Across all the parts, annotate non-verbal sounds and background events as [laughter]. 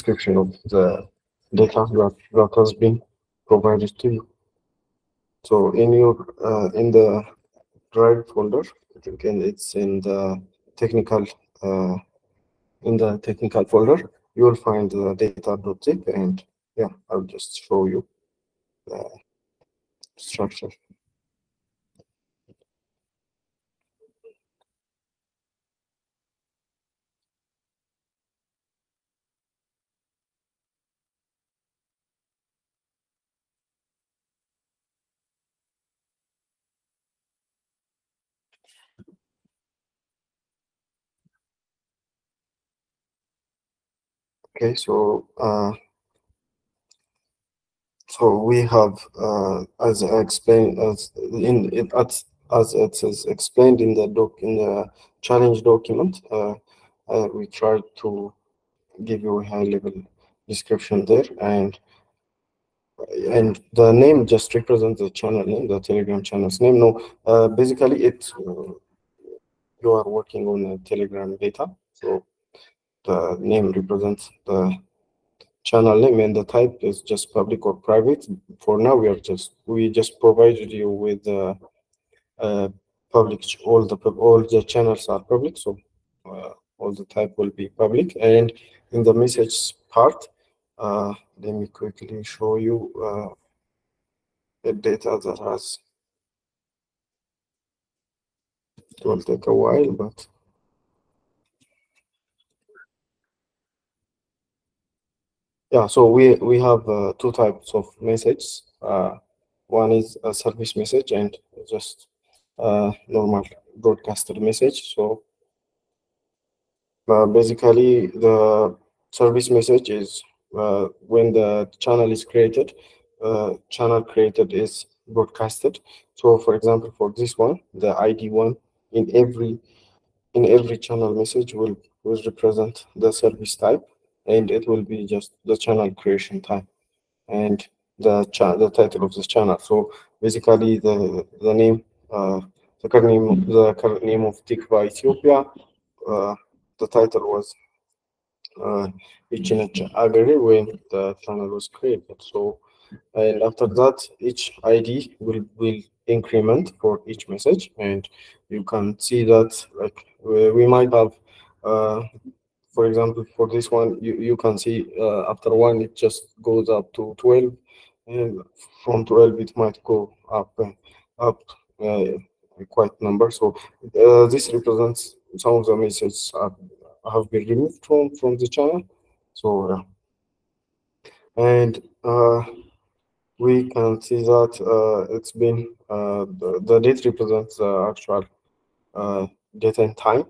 description of the data that, that has been provided to you. So in your uh, in the drive folder, think it's in the technical uh, in the technical folder, you will find the data.zip and yeah, I'll just show you the structure. Okay, so uh, so we have, uh, as I explained, as in it as as it is explained in the doc in the challenge document, uh, uh, we tried to give you a high level description there, and and the name just represents the channel name, the Telegram channel's name. No, uh, basically it uh, you are working on a Telegram data, so the name represents the channel name and the type is just public or private. For now, we are just we just provided you with uh, uh, public. All the all the channels are public, so uh, all the type will be public. And in the message part, uh, let me quickly show you uh, the data that has. It will take a while, but Yeah, so we we have uh, two types of messages. Uh, one is a service message and just a normal broadcasted message. So uh, basically, the service message is uh, when the channel is created. Uh, channel created is broadcasted. So, for example, for this one, the ID one in every in every channel message will will represent the service type and it will be just the channel creation time and the the title of this channel. So basically the the name uh, the current name the current name of Tikvah Ethiopia. Uh, the title was uh, Agri when the channel was created. So and after that each ID will will increment for each message and you can see that like we, we might have uh, for example, for this one, you, you can see uh, after one, it just goes up to 12. And from 12, it might go up, uh, up uh, quite number. So uh, this represents some of the messages have been removed from, from the channel. So, yeah. and uh, we can see that uh, it's been, the, the date represents the actual date and time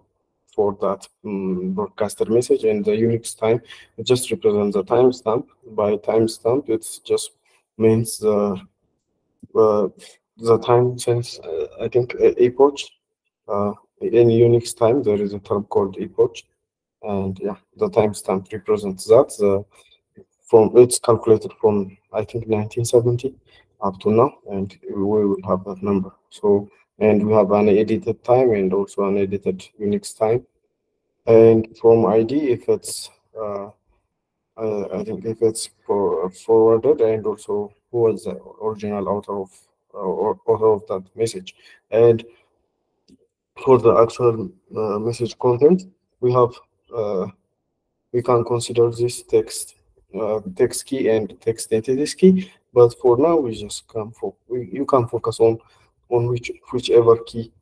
for that um, broadcaster message and the Unix time it just represents the timestamp. By timestamp it just means the uh, the time since uh, I think epoch uh, in Unix time there is a term called epoch and yeah the timestamp represents that the from it's calculated from I think 1970 up to now and we will have that number. So and we have an edited time and also an edited Unix time. And from ID, if it's, uh, uh, I think if it's for, forwarded and also who was the original author of uh, author of that message. And for the actual uh, message content, we have uh, we can consider this text uh, text key and text entities key. But for now, we just can for we, you can focus on on which whichever key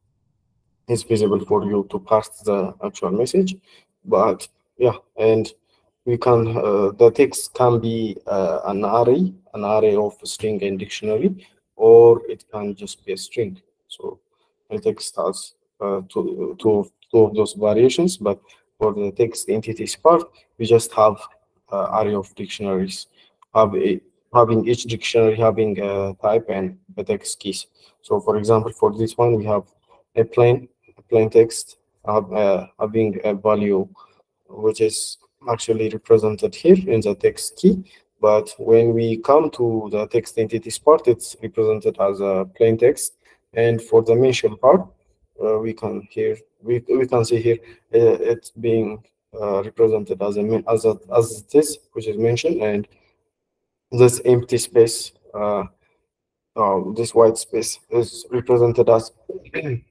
is visible for you to parse the actual message. But yeah, and we can uh, the text can be uh, an array, an array of string and dictionary, or it can just be a string. So the text has uh, two, two, two of those variations, but for the text entities part, we just have uh, array of dictionaries, have a, having each dictionary having a type and a text keys. So for example, for this one, we have a plain, a plain text uh, having a value which is actually represented here in the text key. But when we come to the text entities part, it's represented as a plain text. And for the mention part, uh, we can here we, we can see here uh, it's being uh, represented as a as a, as this, which is mentioned, and this empty space, uh, uh, this white space, is represented as [clears throat] in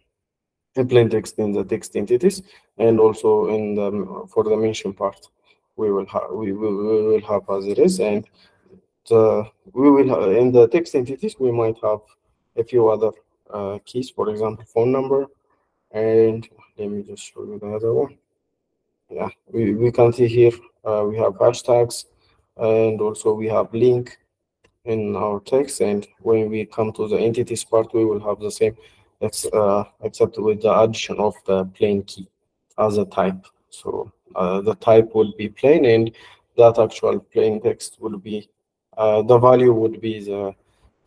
plain text in the text entities, and also in the for the mention part, we will have we will, we will have as it is, and the, we will have, in the text entities we might have a few other uh, keys, for example, phone number, and let me just show you the other one. Yeah, we, we can see here uh, we have hashtags and also we have link in our text. And when we come to the entities part, we will have the same, uh, except with the addition of the plain key as a type. So uh, the type will be plain and that actual plain text will be, uh, the value would be the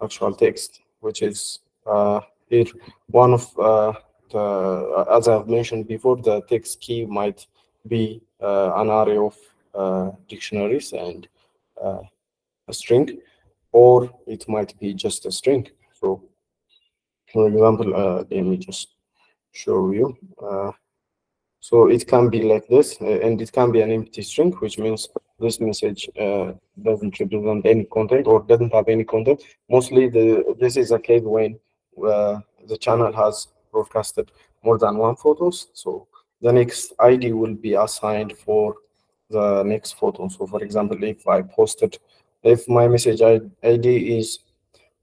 actual text, which is uh, here one of uh, the, as I've mentioned before, the text key might be uh, an array of uh, dictionaries and uh, a string, or it might be just a string. So, for example, uh, let me just show you. Uh, so it can be like this, uh, and it can be an empty string, which means this message doesn't represent any content or doesn't have any content. Mostly, the this is a case when the channel has broadcasted more than one photos. So the next ID will be assigned for the next photo. So for example, if I posted, if my message ID is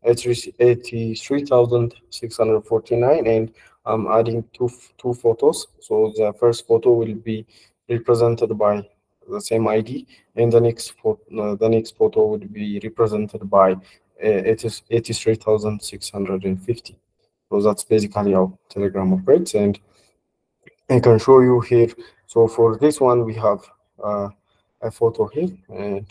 83,649 and I'm adding two, two photos. So the first photo will be represented by the same ID and the next photo, uh, the next photo would be represented by uh, 83,650. So that's basically how Telegram operates. And I can show you here. So for this one, we have uh, a photo here. And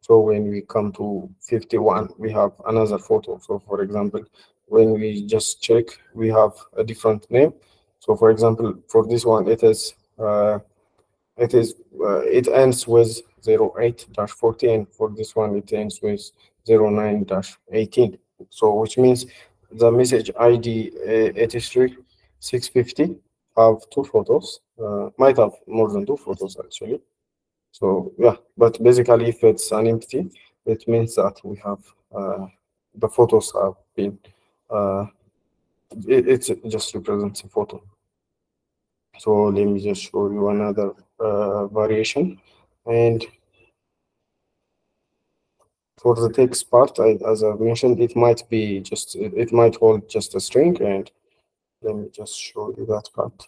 so when we come to 51, we have another photo. So for example, when we just check, we have a different name. So for example, for this one, it is uh, it is uh, it ends with 08-40 and for this one it ends with 09-18 so which means the message ID uh, 83 650 have two photos, uh, might have more than two photos actually. So yeah, but basically if it's an empty, it means that we have uh, the photos have been, uh, it, it just represents a photo. So let me just show you another uh, variation. And for the text part, I, as I mentioned, it might be just, it, it might hold just a string and let me just show you that part.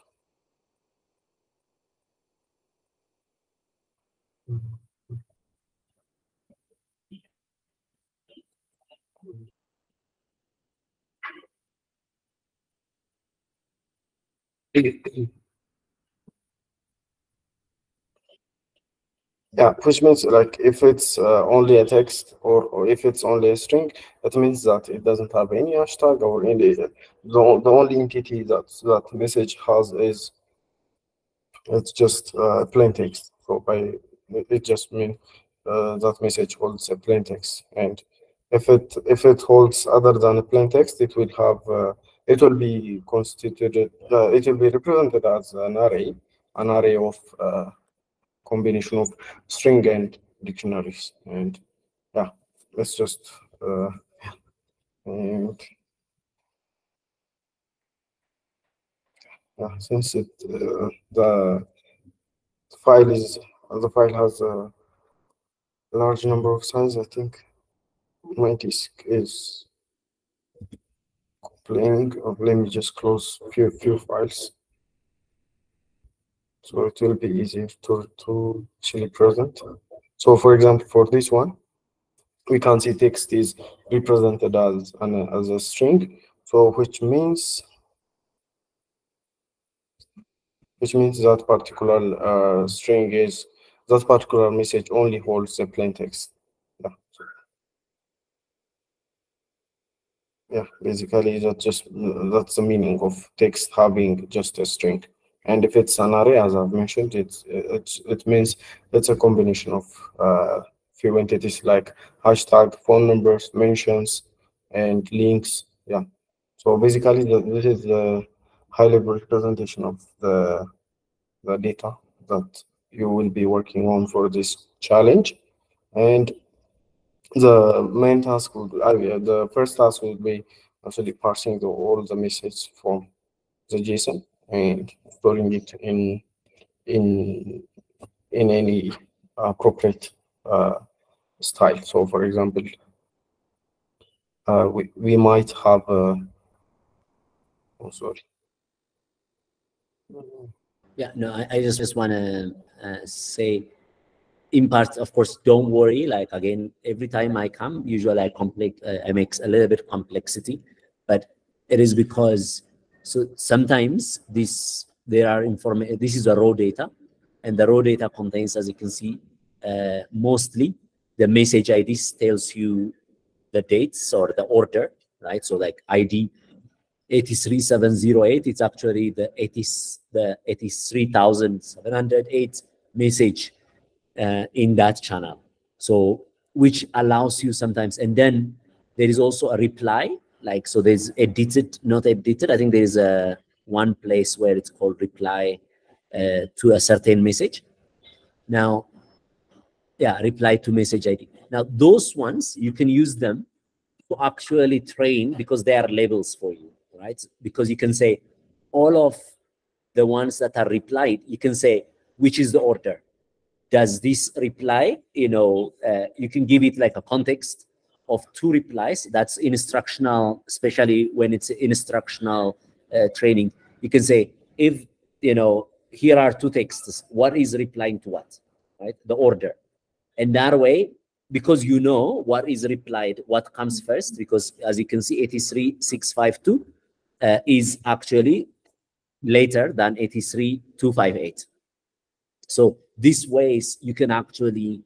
Yeah, which means like if it's uh, only a text or, or if it's only a string, that means that it doesn't have any hashtag or any the, the only entity that that message has is it's just uh, plain text. So by it just means uh, that message holds a plain text, and if it if it holds other than a plain text, it will have uh, it will be constituted uh, it will be represented as an array, an array of uh, combination of string and dictionaries. And yeah, let's just uh, and yeah, since it uh, the file is the file has a large number of size, I think my disk is complaining. let me just close few few files so it will be easier to, to actually present. So for example, for this one, we can see text is represented as an, as a string. So which means which means that particular uh, string is that particular message only holds the plain text. Yeah. Yeah, basically that just that's the meaning of text having just a string. And if it's an array, as I've mentioned, it's, it's it means it's a combination of uh, few entities like hashtag, phone numbers, mentions, and links. Yeah. So basically, the, this is the high-level representation of the the data that you will be working on for this challenge. And the main task will uh, the first task will be actually parsing the, all the messages from the JSON and storing it in in in any appropriate uh, style. So, for example, uh, we we might have a oh sorry. Yeah, no, I, I just just want to uh, say in part, of course, don't worry. Like again, every time I come, usually I complex, uh, I make a little bit complexity, but it is because so sometimes this there are information. This is a raw data, and the raw data contains, as you can see, uh, mostly the message ID tells you the dates or the order, right? So like ID 83708, it's actually the 80 the 83708 message uh, in that channel. So which allows you sometimes, and then there is also a reply, like so there's edited, not edited. I think there is a one place where it's called reply uh, to a certain message. Now, yeah, reply to message ID. Now those ones you can use them to actually train because they are labels for you, right? Because you can say all of the ones that are replied, you can say which is the order does this reply, you know, uh, you can give it like a context of two replies. That's instructional, especially when it's instructional uh, training. You can say, if, you know, here are two texts, what is replying to what, right? The order. And that way, because you know what is replied, what comes first, because as you can see, 83652 uh, is actually later than 83258. So these ways you can actually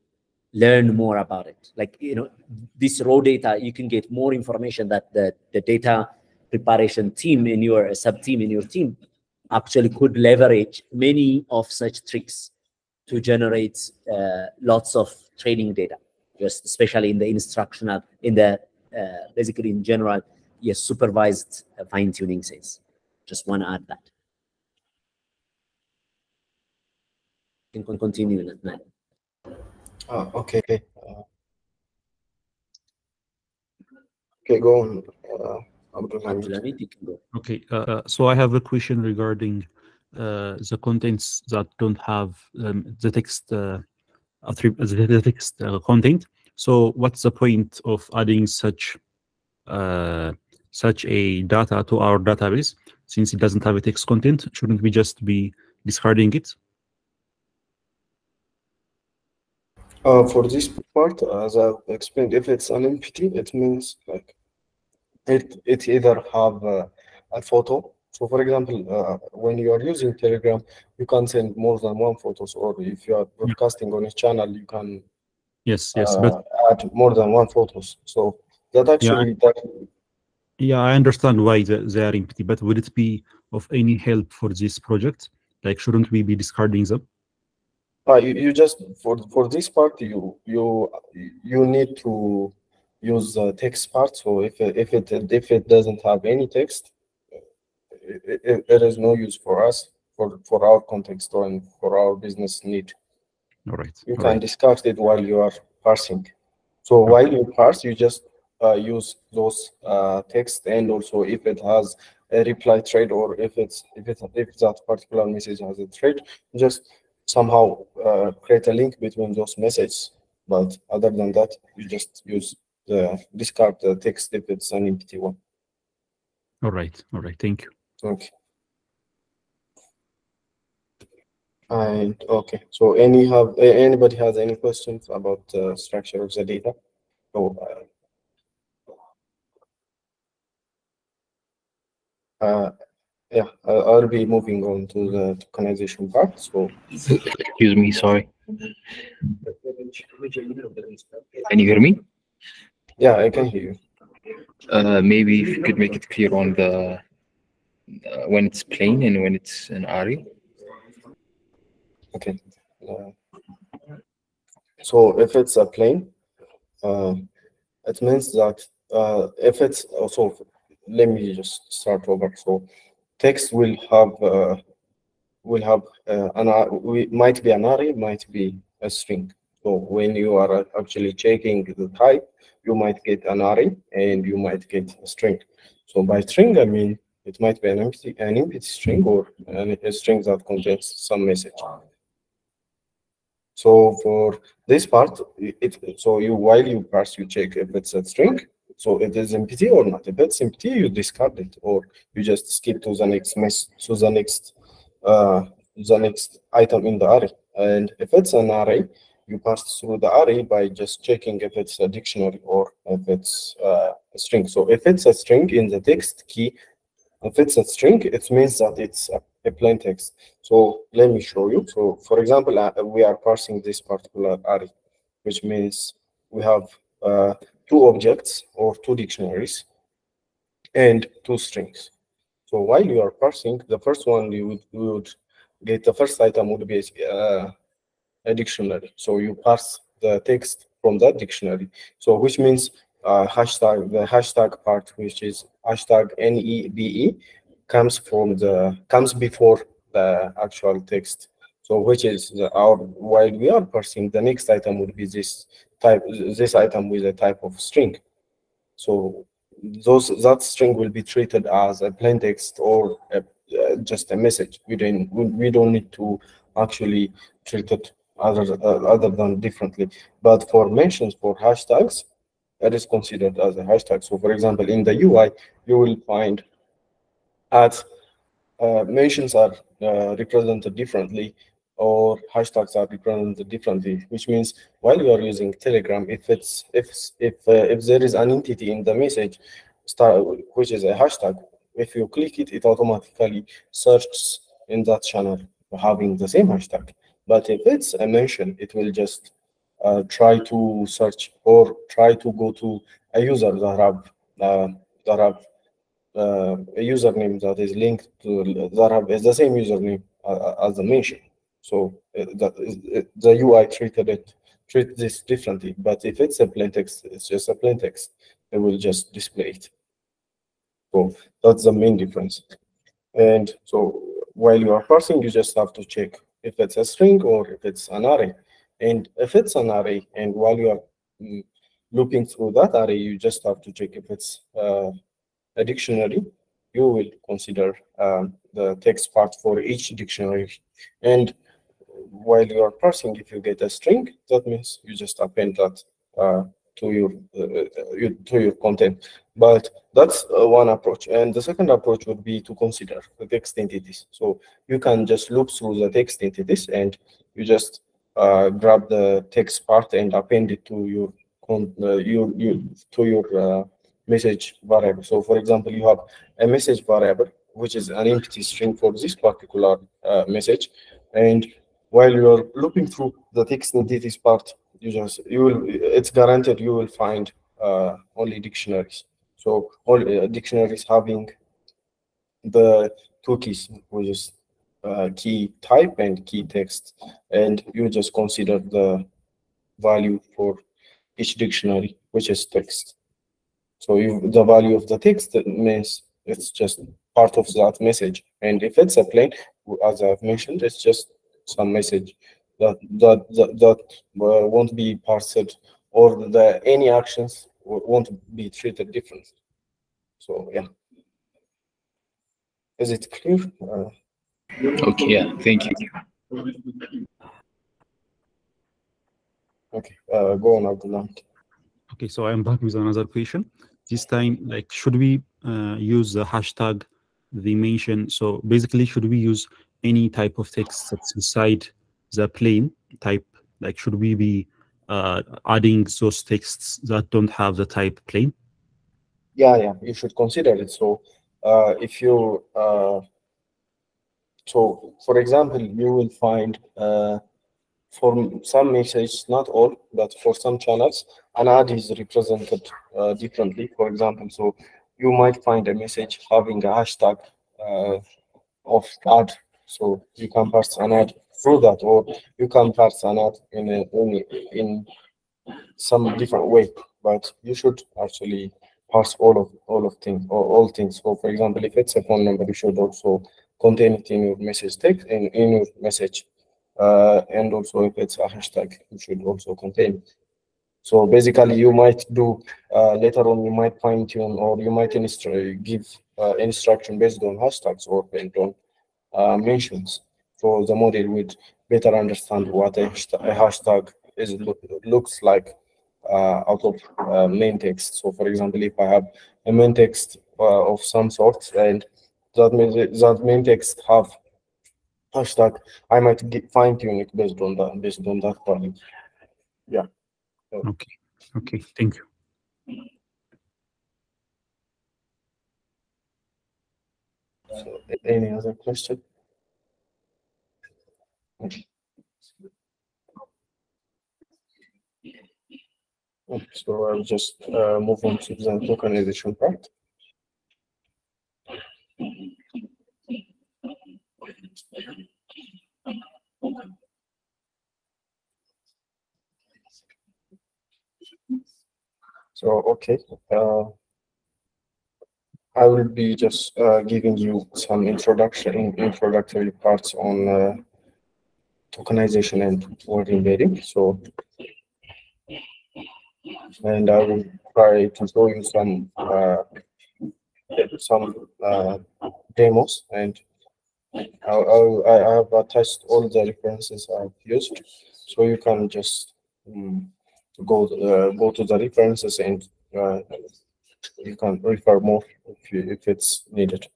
learn more about it. Like, you know, this raw data, you can get more information that the, the data preparation team in your sub team in your team actually could leverage many of such tricks to generate uh, lots of training data, just especially in the instructional, in the uh, basically in general, yes, supervised fine tuning sense. Just want to add that. Can continue in that. Oh, okay. Uh, okay, go on. Uh, okay, uh, uh, so I have a question regarding uh, the contents that don't have um, the text, uh, the text uh, content. So, what's the point of adding such uh, such a data to our database since it doesn't have a text content? Shouldn't we just be discarding it? Uh, for this part, as I explained, if it's an empty, it means like it it either have uh, a photo. So, for example, uh, when you are using Telegram, you can send more than one photos, or if you are broadcasting on a channel, you can yes yes but uh, add more than one photos. So that actually yeah, that yeah I understand why they, they are empty, but would it be of any help for this project? Like, shouldn't we be discarding them? Uh, you, you just for for this part you you you need to use the text part. So if it, if it if it doesn't have any text, it, it, it is no use for us for for our context and for our business need. All right. You All can right. discard it while you are parsing. So okay. while you parse, you just uh, use those uh, text and also if it has a reply thread or if it's if it if that particular message has a thread, just somehow uh, create a link between those messages. But other than that, you just use the discard the text if it's an empty one. All right. All right. Thank you. Okay. And okay, so any have anybody has any questions about the structure of the data? Oh, uh, uh, yeah, I'll be moving on to the tokenization part. So, excuse me, sorry. Can you hear me? Yeah, I can hear you. Uh, maybe if you could make it clear on the uh, when it's plain and when it's an array. Okay. Uh, so if it's a plain, uh, it means that uh, if it's also let me just start over. So text will have uh, will have uh, an we might be an array, might be a string. So when you are actually checking the type, you might get an array and you might get a string. So by string, I mean it might be an empty an empty string or an, a string that contains some message. So for this part, it so you while you parse, you check if it's a string. So it is empty or not. If it's empty, you discard it, or you just skip to the next mess to the next uh, the next item in the array. And if it's an array, you pass through the array by just checking if it's a dictionary or if it's uh, a string. So if it's a string in the text key, if it's a string, it means that it's a, a plain text. So let me show you. So for example, uh, we are parsing this particular array, which means we have uh, two objects or two dictionaries and two strings. So while you are parsing, the first one you would, you would get the first item would be uh, a dictionary. So you parse the text from that dictionary. So which means uh, hashtag the hashtag part, which is hashtag NEBE, comes from the comes before the actual text. So which is the, our while we are parsing, the next item would be this type this item with a type of string. So those that string will be treated as a plain text or a, uh, just a message. We don't we don't need to actually treat it other uh, other than differently. But for mentions for hashtags, that is considered as a hashtag. So for example, in the UI, you will find that uh, mentions are uh, represented differently or hashtags are represented differently, which means while you are using Telegram, if it's if if uh, if there is an entity in the message, start which is a hashtag, if you click it, it automatically searches in that channel having the same hashtag. But if it's a mention, it will just uh, try to search or try to go to a user that have uh, that have uh, a username that is linked to that have is the same username uh, as the mention. So uh, that is, the UI treated it treat this differently. But if it's a plain text, it's just a plain text. It will just display it. So that's the main difference. And so while you are parsing, you just have to check if it's a string or if it's an array. And if it's an array, and while you are mm, looping through that array, you just have to check if it's uh, a dictionary. You will consider um, the text part for each dictionary. And while you are parsing, if you get a string, that means you just append that uh, to your uh, to your content. But that's uh, one approach. And the second approach would be to consider the text entities. So you can just loop through the text entities and you just uh, grab the text part and append it to your uh, your, your to your uh, message variable. So for example, you have a message variable which is an empty string for this particular uh, message, and while you're looping through the text entities part, you just you will it's guaranteed you will find uh, only dictionaries. So all uh, dictionaries having the two keys, which is uh, key type and key text, and you just consider the value for each dictionary, which is text. So if the value of the text means it's just part of that message, and if it's a plain, as I've mentioned, it's just some message that that that, that uh, won't be parsed or the any actions won't be treated differently. So yeah, is it clear? Uh, okay, yeah, thank you. Okay, uh, go on, Abdullah. Okay, so I'm back with another question. This time, like, should we uh, use the hashtag the mention? So basically, should we use any type of text that's inside the plain type? Like, should we be uh, adding those texts that don't have the type plain? Yeah, yeah, you should consider it. So, uh, if you, uh, so for example, you will find uh, for some messages, not all, but for some channels, an ad is represented uh, differently. For example, so you might find a message having a hashtag uh, of ad so you can parse an ad through that, or you can parse an ad in a, in, in some different way. But you should actually parse all of all of things or all things. So for example, if it's a phone number, you should also contain it in your message text in, in your message. Uh, and also if it's a hashtag, you should also contain it. So basically you might do uh, later on, you might fine tune or you might instru give uh, instruction based on hashtags or based on mentions. So the model would better understand what a, a hashtag is look, looks like uh, out of uh, main text. So for example, if I have a main text uh, of some sort and that means that main text have hashtag, I might fine tune it based on that based on that value. Yeah. So. Okay. Okay. Thank you. So, any other question? So I'll just uh, move on to the tokenization part. So, okay. Uh, I will be just uh, giving you some introduction, introductory parts on uh, tokenization and word embedding. So, and I will try to show you some uh, some uh, demos, and I'll, I'll, i have attached all the references I've used, so you can just um, go uh, go to the references and uh, you can refer more if you, if it's needed.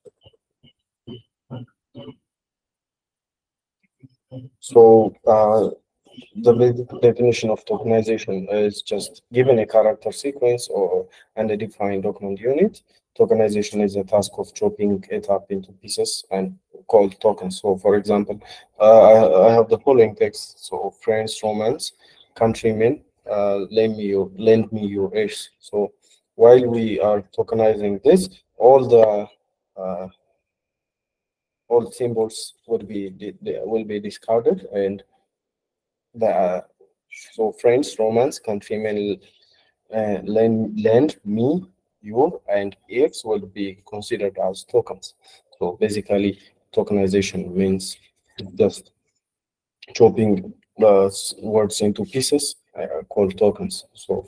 So uh, the definition of tokenization is just given a character sequence or and a defined document unit. Tokenization is a task of chopping it up into pieces and called tokens. So, for example, uh, I, have the following text: so friends, Romans, countrymen, uh, lend me your lend me your ish. So, while we are tokenizing this, all the uh, all symbols would be will be discarded and the so friends Romans countrymen uh, lend, lend me you and x will be considered as tokens. So basically tokenization means just chopping the words into pieces uh, called tokens. So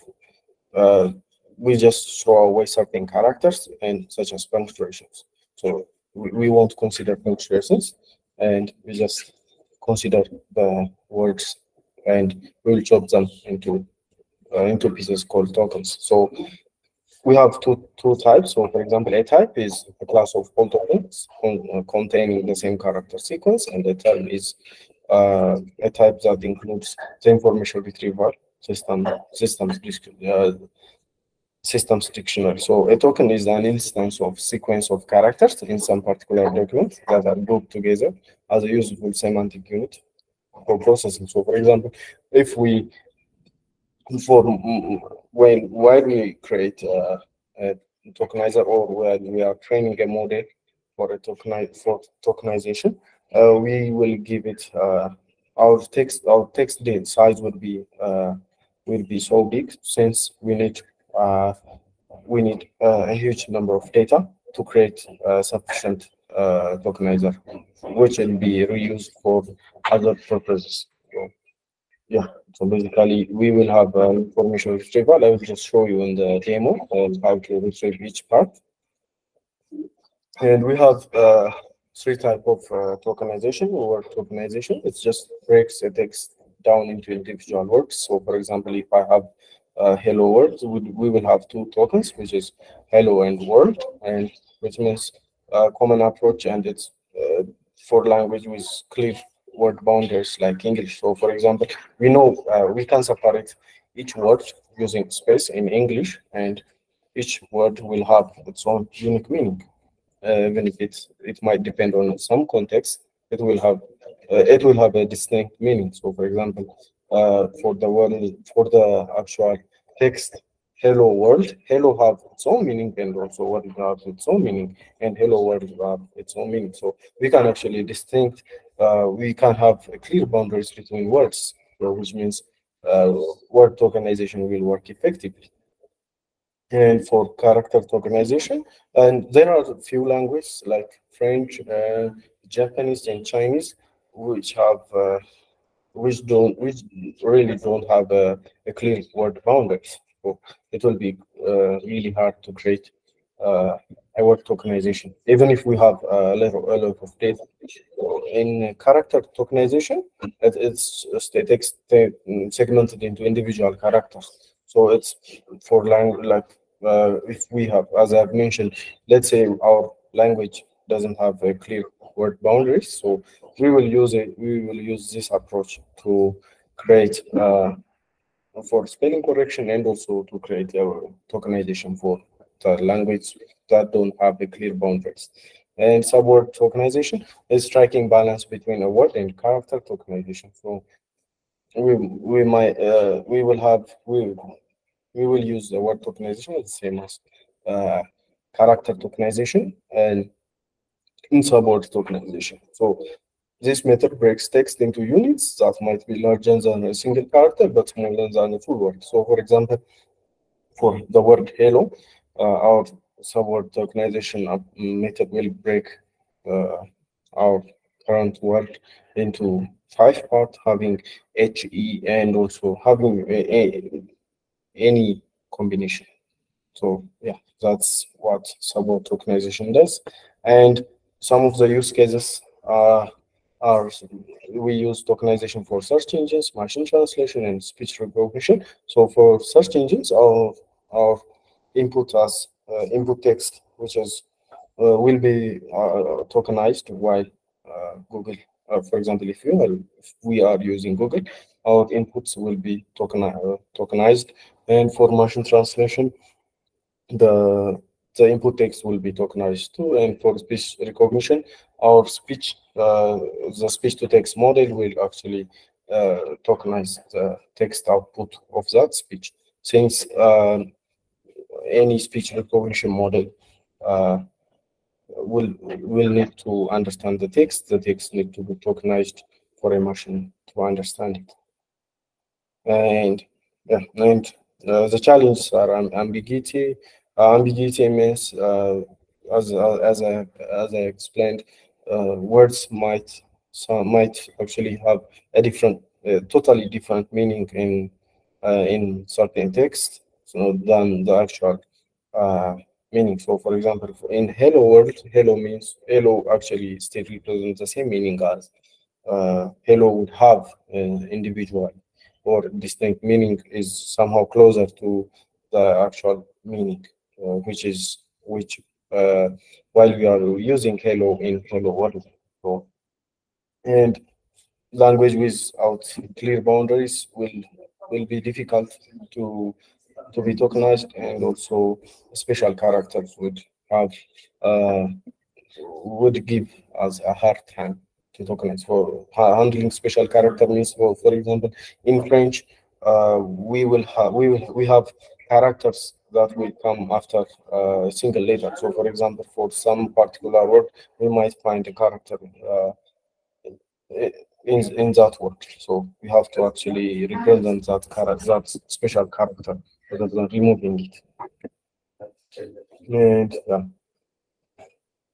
uh, we just throw away certain characters and such as punctuations. So we, won't consider punctuations and we just consider the words and we'll chop them into uh, into pieces called tokens. So we have two two types. So for example, a type is a class of all tokens con uh, containing the same character sequence, and the term is uh, a type that includes the information retrieval system systems uh, systems dictionary. So a token is an instance of sequence of characters in some particular document that are grouped together as a useful semantic unit for processing. So for example, if we for when while we create a, a tokenizer or when we are training a model for a tokenize for tokenization, uh, we will give it uh, our text our text data size would be uh, will be so big since we need uh, we need uh, a huge number of data to create uh, sufficient tokenizer, which will be reused for other purposes. So, yeah, so basically we will have information retrieval. I will just show you in the demo how to retrieve each part. And we have three type of uh, tokenization or tokenization. It just breaks the text down into individual words. So for example, if I have uh, hello world, we, we will have two tokens, which is hello and world, and which means uh, common approach and it's uh, for language with clear word boundaries like English. So for example, we know uh, we can separate each word using space in English and each word will have its own unique meaning. Uh, even if it's, it might depend on some context, it will have uh, it will have a distinct meaning. So for example, for the word for the actual text hello world. Hello have its own meaning and also world have its own meaning and hello world have its own meaning. So we can actually distinct uh, we can have clear boundaries between words which means uh, word tokenization will work effectively. And for character tokenization and there are a few languages like french uh, Japanese and Chinese, which have uh, which don't which really don't have a, a clear word boundaries. So it will be uh, really hard to create uh, a word tokenization, even if we have a lot a lot of data. In character tokenization, it, it's text segmented into individual characters. So it's for language like uh, if we have, as I've mentioned, let's say our language doesn't have a clear word boundaries, so we will use it. We will use this approach to create uh, for spelling correction and also to create a tokenization for the language that don't have a clear boundaries. And subword tokenization is striking balance between a word and character tokenization. So we we might uh, we will have we we will use the word tokenization the same as uh, character tokenization and in subword tokenization. So this method breaks text into units that might be larger than a single character but smaller than a full word. So for example, for the word hello, uh, our subword tokenization method will break uh, our current word into five parts, having HE and also having a, a, any combination. So yeah, that's what subword tokenization does. And some of the use cases are are we use tokenization for search engines, machine translation, and speech recognition. So for search engines, our our input as uh, input text, which is uh, will be uh, tokenized while uh, Google, uh, for example, if you are, if we are using Google, our inputs will be uh, tokenized, and for machine translation, the the input text will be tokenized too. And for speech recognition, our speech, uh, the speech to text model will actually uh, tokenize the text output of that speech. Since uh, any speech recognition model uh, will will need to understand the text, the text need to be tokenized for a machine to understand it. And yeah, and uh, the challenges are ambiguity, ambiguity means, uh, as uh, as I as I explained, words might some might actually have a different, totally different meaning in in certain text so than the actual meaning. So, for example, in hello world, hello means hello actually still represents the same meaning as uh, hello would have uh, individual or distinct meaning is somehow closer to the actual meaning. Uh, which is which uh, while we are using hello in hello world so and language without clear boundaries will will be difficult to to be tokenized and also special characters would have uh, would give us a hard time to tokenize. For handling special character means for for example in french uh, we will have we will we have characters that will come after a single letter. So for example, for some particular word, we might find a character uh, in, in that word. So we have to actually represent that character, that special character rather than removing it. And yeah.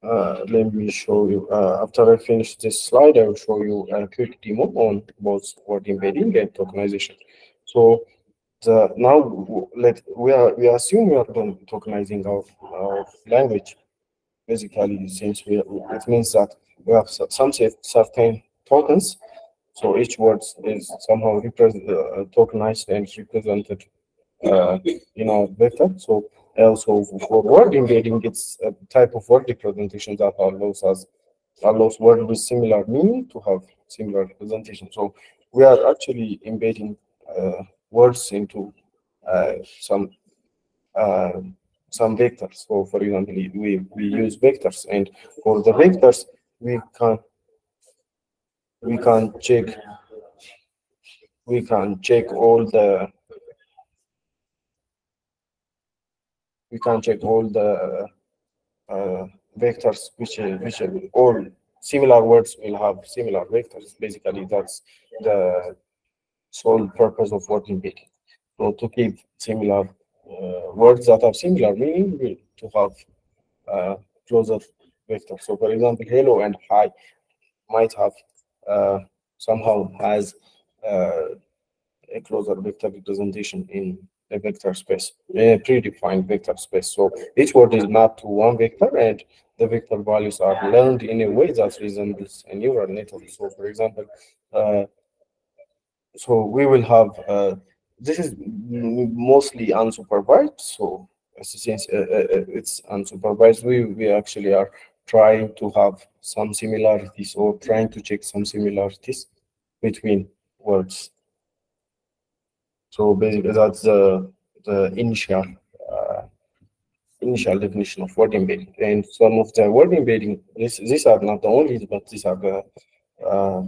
Uh, let me show you, uh, after I finish this slide, I will show you a quick demo on both word embedding and tokenization. So the now let we are we assume we are done tokenizing our, our language basically since we it means that we have some certain tokens. So each word is somehow represent, uh, tokenized and represented uh, in our vector so also for word embedding it's a type of word representation that allows us allows words with similar meaning to have similar representation. So we are actually embedding uh, words into uh, some uh, some vectors. So, for example, we we use vectors, and for the vectors, we can we can check we can check all the we can check all the uh, vectors which which all similar words will have similar vectors. Basically, that's the sole purpose of word embedding. So to keep similar uh, words that have similar meaning, to have uh, closer vectors. So for example, hello and hi might have uh, somehow has uh, a closer vector representation in a vector space, a predefined vector space. So each word is mapped to one vector and the vector values are learned in a way that resembles a neural network. So for example, uh, so we will have, uh, this is mostly unsupervised. So since uh, uh, uh, it's unsupervised, we, we actually are trying to have some similarities or trying to check some similarities between words. So basically, that's the the initial uh, initial definition of word embedding. And some of the word embedding, this, these are not the only, but these are the uh,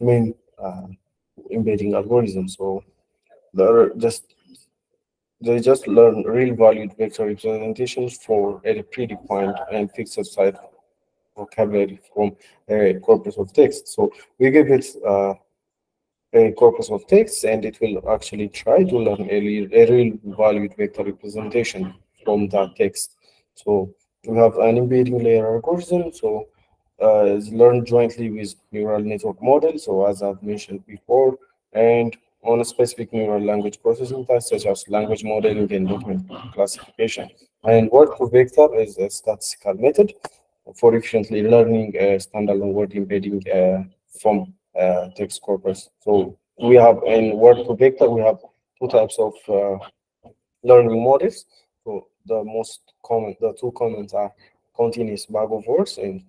main uh, embedding algorithms. So they're just they just learn real valued vector representations for a predefined and fixed site vocabulary from a corpus of text. So we give it uh, a corpus of text and it will actually try to learn a a real valued vector representation from that text. So we have an embedding layer algorithm. So uh, it's learned jointly with neural network model. So as I've mentioned before, and on a specific neural language processing task, such as language modeling and document classification. And word to vector is a statistical method for efficiently learning a standalone word embedding uh, from uh, text corpus. So we have in word to vector, we have two types of uh, learning models. So the most common, the two common are continuous bag of words and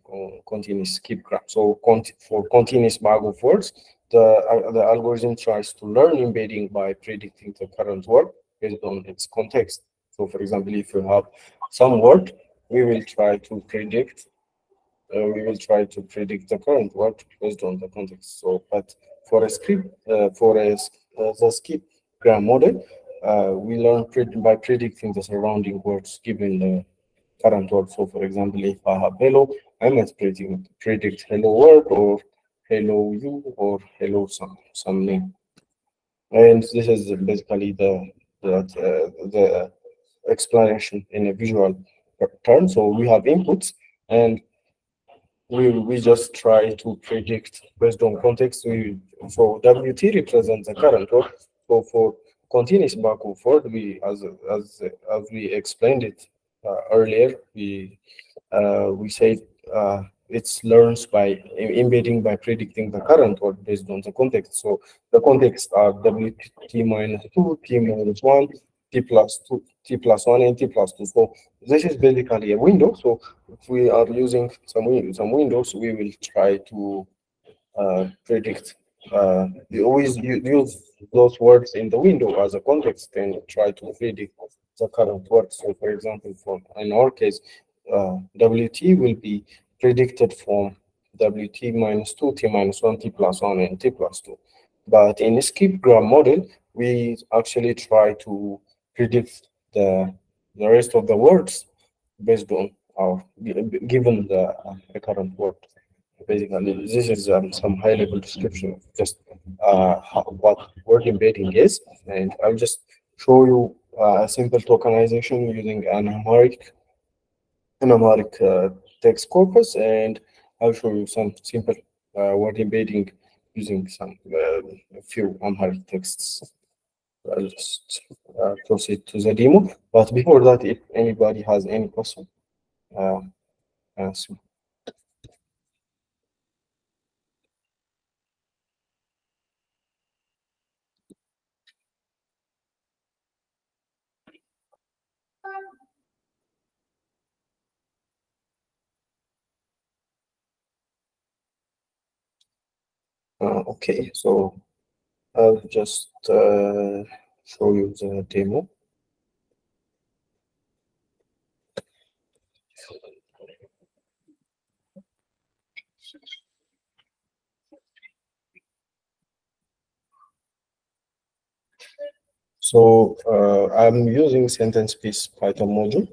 continuous skip gram. So for continuous bag of words, the, uh, the algorithm tries to learn embedding by predicting the current word based on its context. So for example, if you have some word, we will try to predict uh, we will try to predict the current word based on the context. So, but for a script, uh, for a, uh, the skip gram model, uh, we learn by predicting the surrounding words given the current word. So, for example, if I have hello, I must predict, predict hello word or hello you or hello some some name. And this is basically the the, uh, the explanation in a visual term. So we have inputs and we we just try to predict based on context. We for WT represents the current word. So for continuous backward forward, we as as as we explained it earlier, we uh, we said uh, it learns by embedding by predicting the current word based on the context. So the context are WT minus two, T minus one, T plus two, T plus one, and T plus two. So this is basically a window. So if we are using some some windows, we will try to uh, predict. Uh, we always use those words in the window as a context and try to predict the current word. So for example, for in our case, uh, WT will be predicted from WT minus 2, T minus 1, T plus 1, and T plus 2. But in skip gram model, we actually try to predict the, the rest of the words based on our given the, uh, current word. Basically, this is um, some high-level description of just uh, how, what word embedding is, and I'll just show you a simple tokenization using an Amharic, an Amharic uh, text corpus, and I'll show you some simple uh, word embedding using some uh, few Amharic texts. I'll just uh, proceed to the demo. But before that, if anybody has any question, uh. Uh, okay, so I'll just uh, show you the demo. So uh, I'm using sentence piece Python module.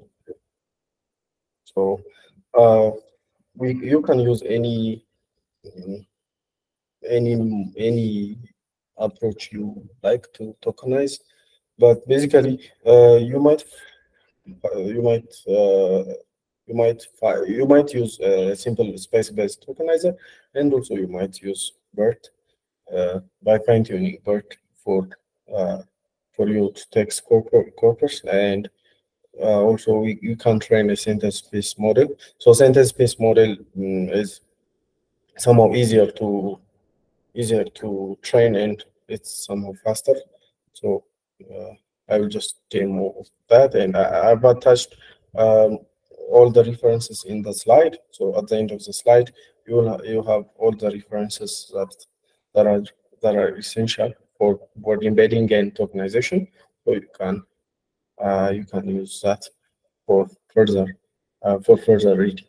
So uh, we you can use any any any approach you like to tokenize. But basically, uh, you might uh, you might uh, you might you might use a simple space-based tokenizer, and also you might use BERT uh, by fine-tuning BERT for uh, for your text corpus, and uh, also we, you can train a sentence piece model. So sentence piece model um, is somehow easier to easier to train and it's somehow faster. So uh, I will just demo that and I, have attached um, all the references in the slide. So at the end of the slide, you will you have all the references that that are that are essential for word embedding and tokenization. So you can uh, you can use that for further uh, for further reading.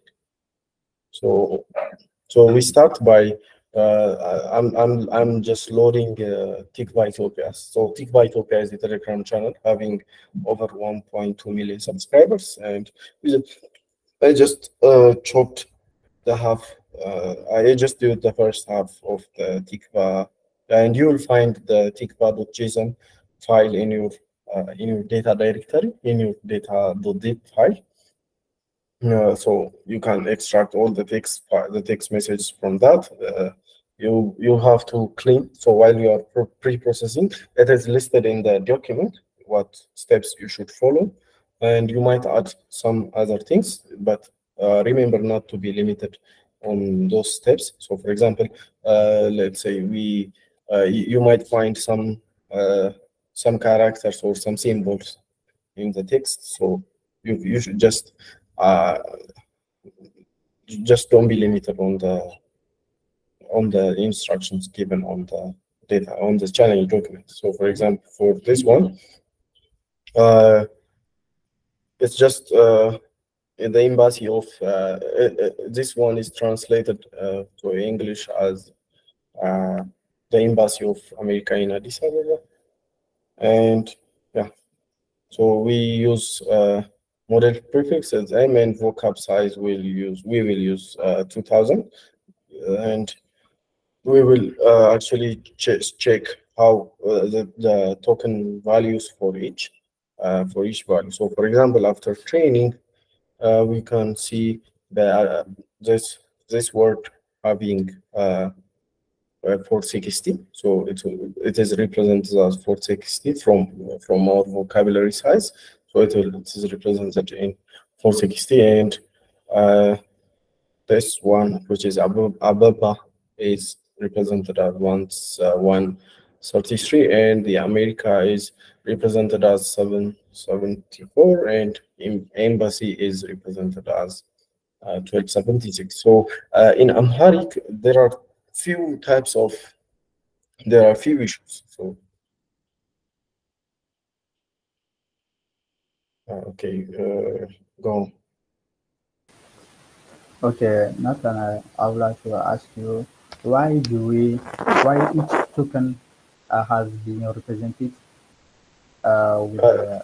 So so we start by uh, I'm I'm I'm just loading uh, Tikvah. So Tikvah is the Telegram channel having over 1.2 million subscribers, and I just uh, chopped the half. Uh, I just did the first half of the Tikvah, and you will find the Tikva.json file in your uh, in your data directory in your data.zip file. Uh, so you can extract all the text the text message from that. Uh, you you have to clean. So while you are pre-processing, it is listed in the document what steps you should follow, and you might add some other things. But uh, remember not to be limited on those steps. So for example, uh, let's say we uh, you might find some uh, some characters or some symbols in the text. So you you should just uh, just don't be limited on the on the instructions given on the data on the challenge document. So for example, for this one, uh, it's just uh, the embassy of uh, uh, uh this one is translated uh, to English as the embassy of America in Addis Ababa, and yeah, so we use model prefixes M and vocab size will use we will use uh, 2000 and we will uh, actually ch check how uh, the, the token values for each uh, for each value. So for example after training uh, we can see that uh, this this word having 460 so it it is represented as 460 from from our vocabulary size. So it, will, it is represented in 460 and uh, this one, which is Ababa, is represented as once uh, 133 and the America is represented as 774 and embassy is represented as uh, 1276. So uh, in Amharic, there are few types of, there are few issues. So Uh, okay, uh, go. Okay, Nathan, I, I would like to ask you, why do we, why each token uh, has been represented uh, with, uh,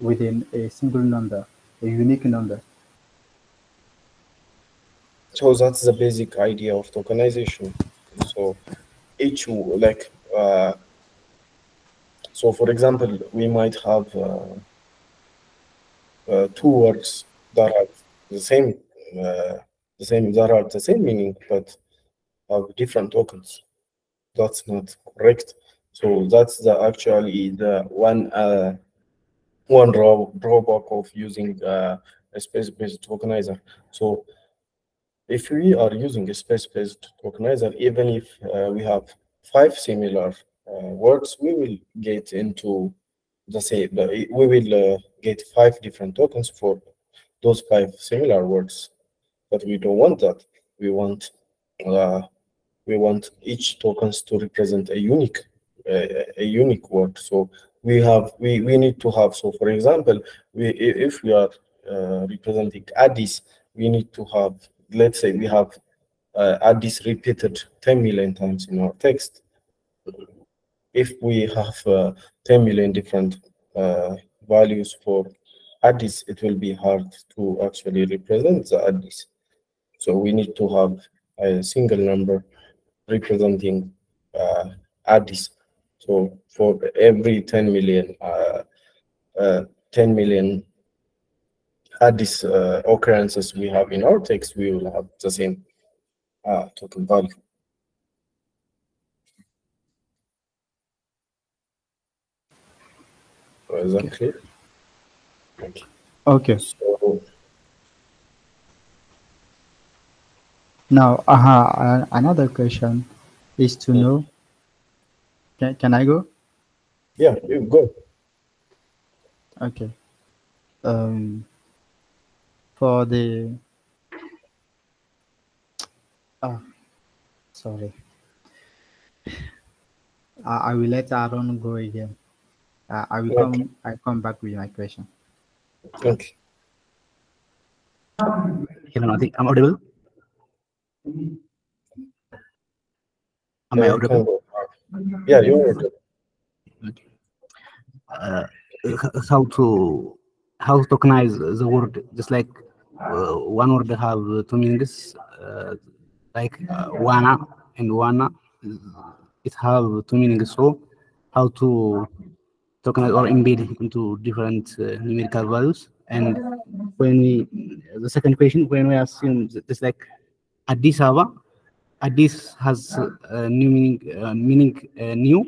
within a single number, a unique number? So that's the basic idea of tokenization. So each, like, uh, so for example, we might have uh, uh, two words that have the same, uh, the same that are the same meaning, but have different tokens. That's not correct. So that's the actually the one uh, one draw, drawback of using uh, a space-based tokenizer. So if we are using a space-based tokenizer, even if uh, we have five similar uh, works, we will get into the same, we will uh, get five different tokens for those five similar words, but we don't want that. We want uh, we want each tokens to represent a unique a, unique word. So we have we we need to have. So for example, we if we are uh, representing Addis, we need to have. Let's say we have uh, Addis repeated 10 million times in our text if we have uh, 10 million different values for Addis, it will be hard to actually represent the Addis. So we need to have a single number representing uh, Addis. So for every 10 million, uh, uh, 10 million Addis uh, occurrences we have in our text, we will have the same uh, token value. Is that Okay. clear? Okay. Okay. So, Now, uh, uh, another question is to know. Can, can I go? yeah, you go. Okay. Um, for the. Ah, sorry. I, I will let Aaron go again. Uh, I will Okay. come. I come back with my question. Okay. Hello, I think I'm audible. Am I Yeah, audible? Yeah, you're audible. Uh, how to how to tokenize the word? Just like uh, one word have two meanings uh, like uh, wana and wana it have two meanings. So how to tokenize or embed into different uh, numerical values? And when we the second question when we assume that it's like Addis Ababa Addis has uh, new meaning uh, meaning uh, new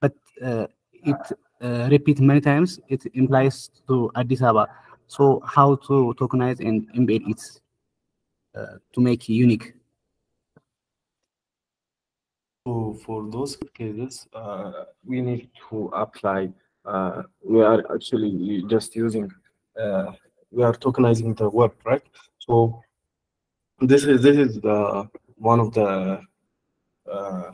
but uh, it uh, repeat many times, it implies to Addis Ababa. So how to tokenize and embed it uh, to make it unique? So for those cases, uh, we need to apply. Uh, we are actually just using. Uh, we are tokenizing the web, right? So this is this is the one of the uh,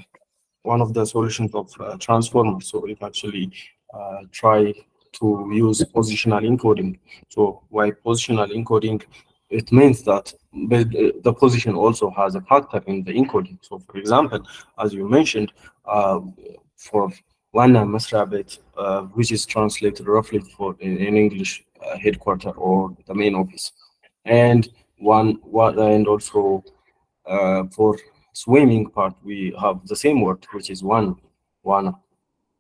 one of the solutions of uh, transformers. So it actually uh, try to use positional encoding. So why positional encoding? It means that the position also has a factor in the encoding. So for example, as you mentioned, uh, for one masrabit, uh, which is translated roughly for in, English uh, headquarter or the main office, and one one and also uh, for swimming part we have the same word which is one one.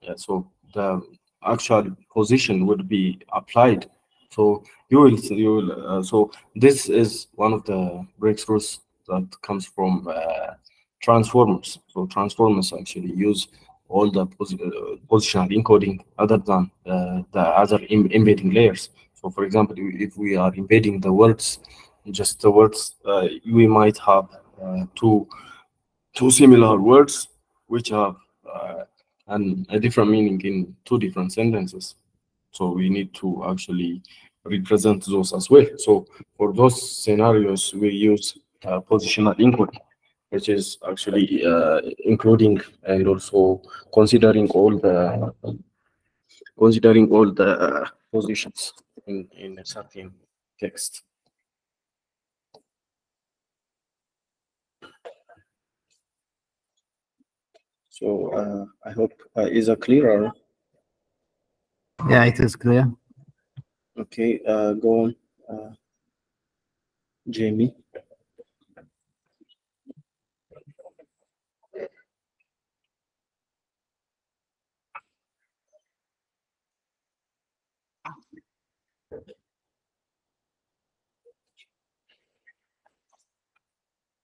Yeah, so the actual position would be applied. So you will you will uh, so this is one of the breakthroughs that comes from uh, transformers. So transformers actually use all the uh, positional encoding other than uh, the other em embedding layers. So for example, if we are embedding the words, just the words, uh, we might have uh, two two similar words which have uh, an, a different meaning in two different sentences. So we need to actually represent those as well. So for those scenarios, we use uh, positional encoding, which is actually uh, including and also considering all the considering all the uh, positions in in a certain text. So uh, I hope uh, is a clearer. Yeah, it is clear. Okay, uh, go on, uh, Jamie.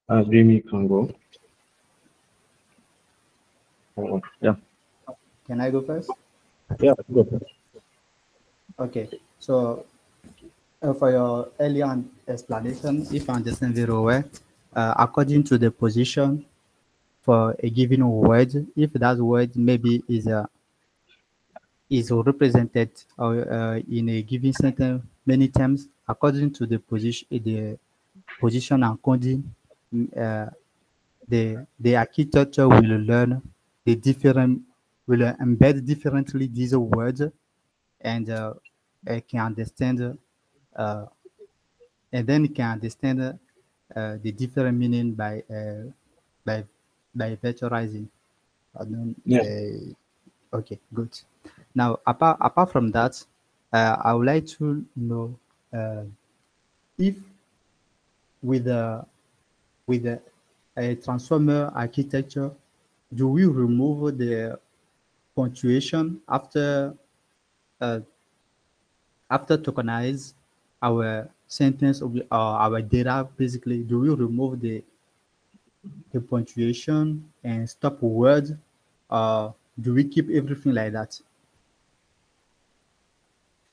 Uh, Jamie can go. Yeah, Can I go first? yeah, go. first. Okay. So uh, for your earlier explanation, if I understand very well, uh, according to the position for a given word, if that word maybe is a is represented uh, in a given sentence many times, according to the position, the positional encoding, uh, the the architecture will learn the different will embed differently these words and uh, can understand uh, and then can understand uh, the different meaning by uh, by by vectorizing. Yeah. uh, okay, good. Now, apart apart from that, uh, I would like to know uh, if with a with a, a transformer architecture, do we remove the punctuation after uh, after tokenize our sentence of uh, our data basically do we remove the the punctuation and stop words uh do we keep everything like that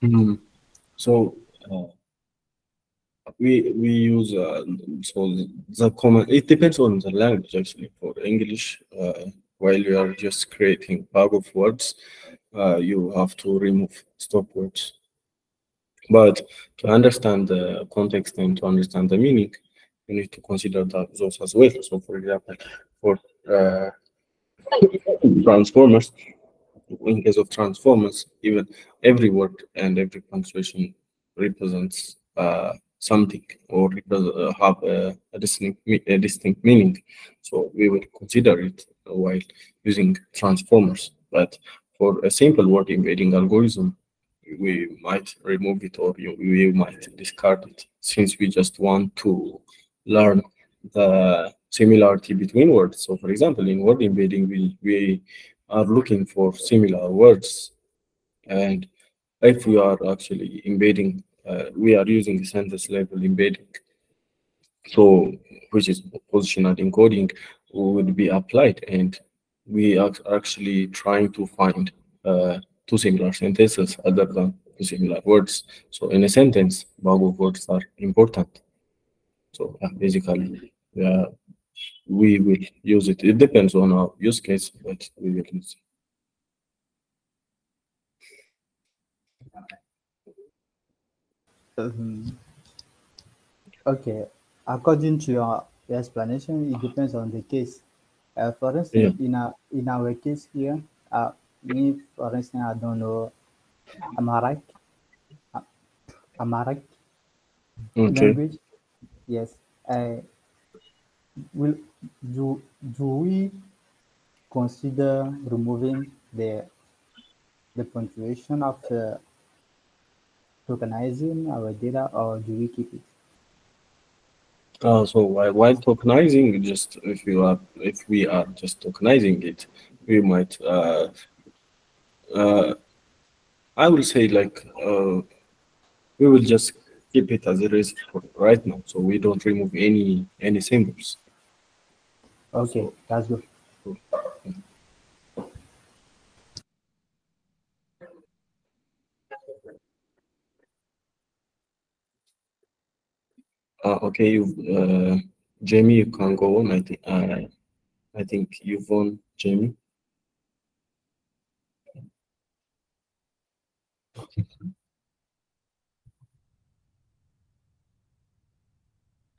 mm. so uh, we we use uh, so the common it depends on the language actually. For english uh, while you are just creating bag of words uh, you have to remove stop words. But to understand the context and to understand the meaning you need to consider that those as well. So for example for uh, transformers in case of transformers even every word and every punctuation represents uh, something or it does uh, have a, a, distinct, a distinct meaning. So we will consider it while using transformers. But for a simple word embedding algorithm, we might remove it or we might discard it since we just want to learn the similarity between words. So for example, in word embedding, we, we are looking for similar words. And if we are actually embedding uh, we are using the sentence level embedding. So, which is positional encoding would be applied and we are actually trying to find uh, two similar sentences other than two similar words. So in a sentence, bag of words are important. So uh, basically, we will use it. It depends on our use case, but we will use it. Um, okay, according to your explanation, it depends on the case. Uh, for instance, yeah. in our in our case here, uh, me, for instance, I don't know Amharic, uh, Amharic okay. language. Yes. Uh, will do do we consider removing the the punctuation after tokenizing our data or do we keep it? Uh, so while, while tokenizing, just if you are if we are just tokenizing it, we might uh, uh, I will say like uh, we will just keep it as it is right now. So we don't remove any any symbols. Okay, so, that's good. So, Uh, okay, you, uh, Jamie, you can go on. I think uh, I think you've won, Jamie.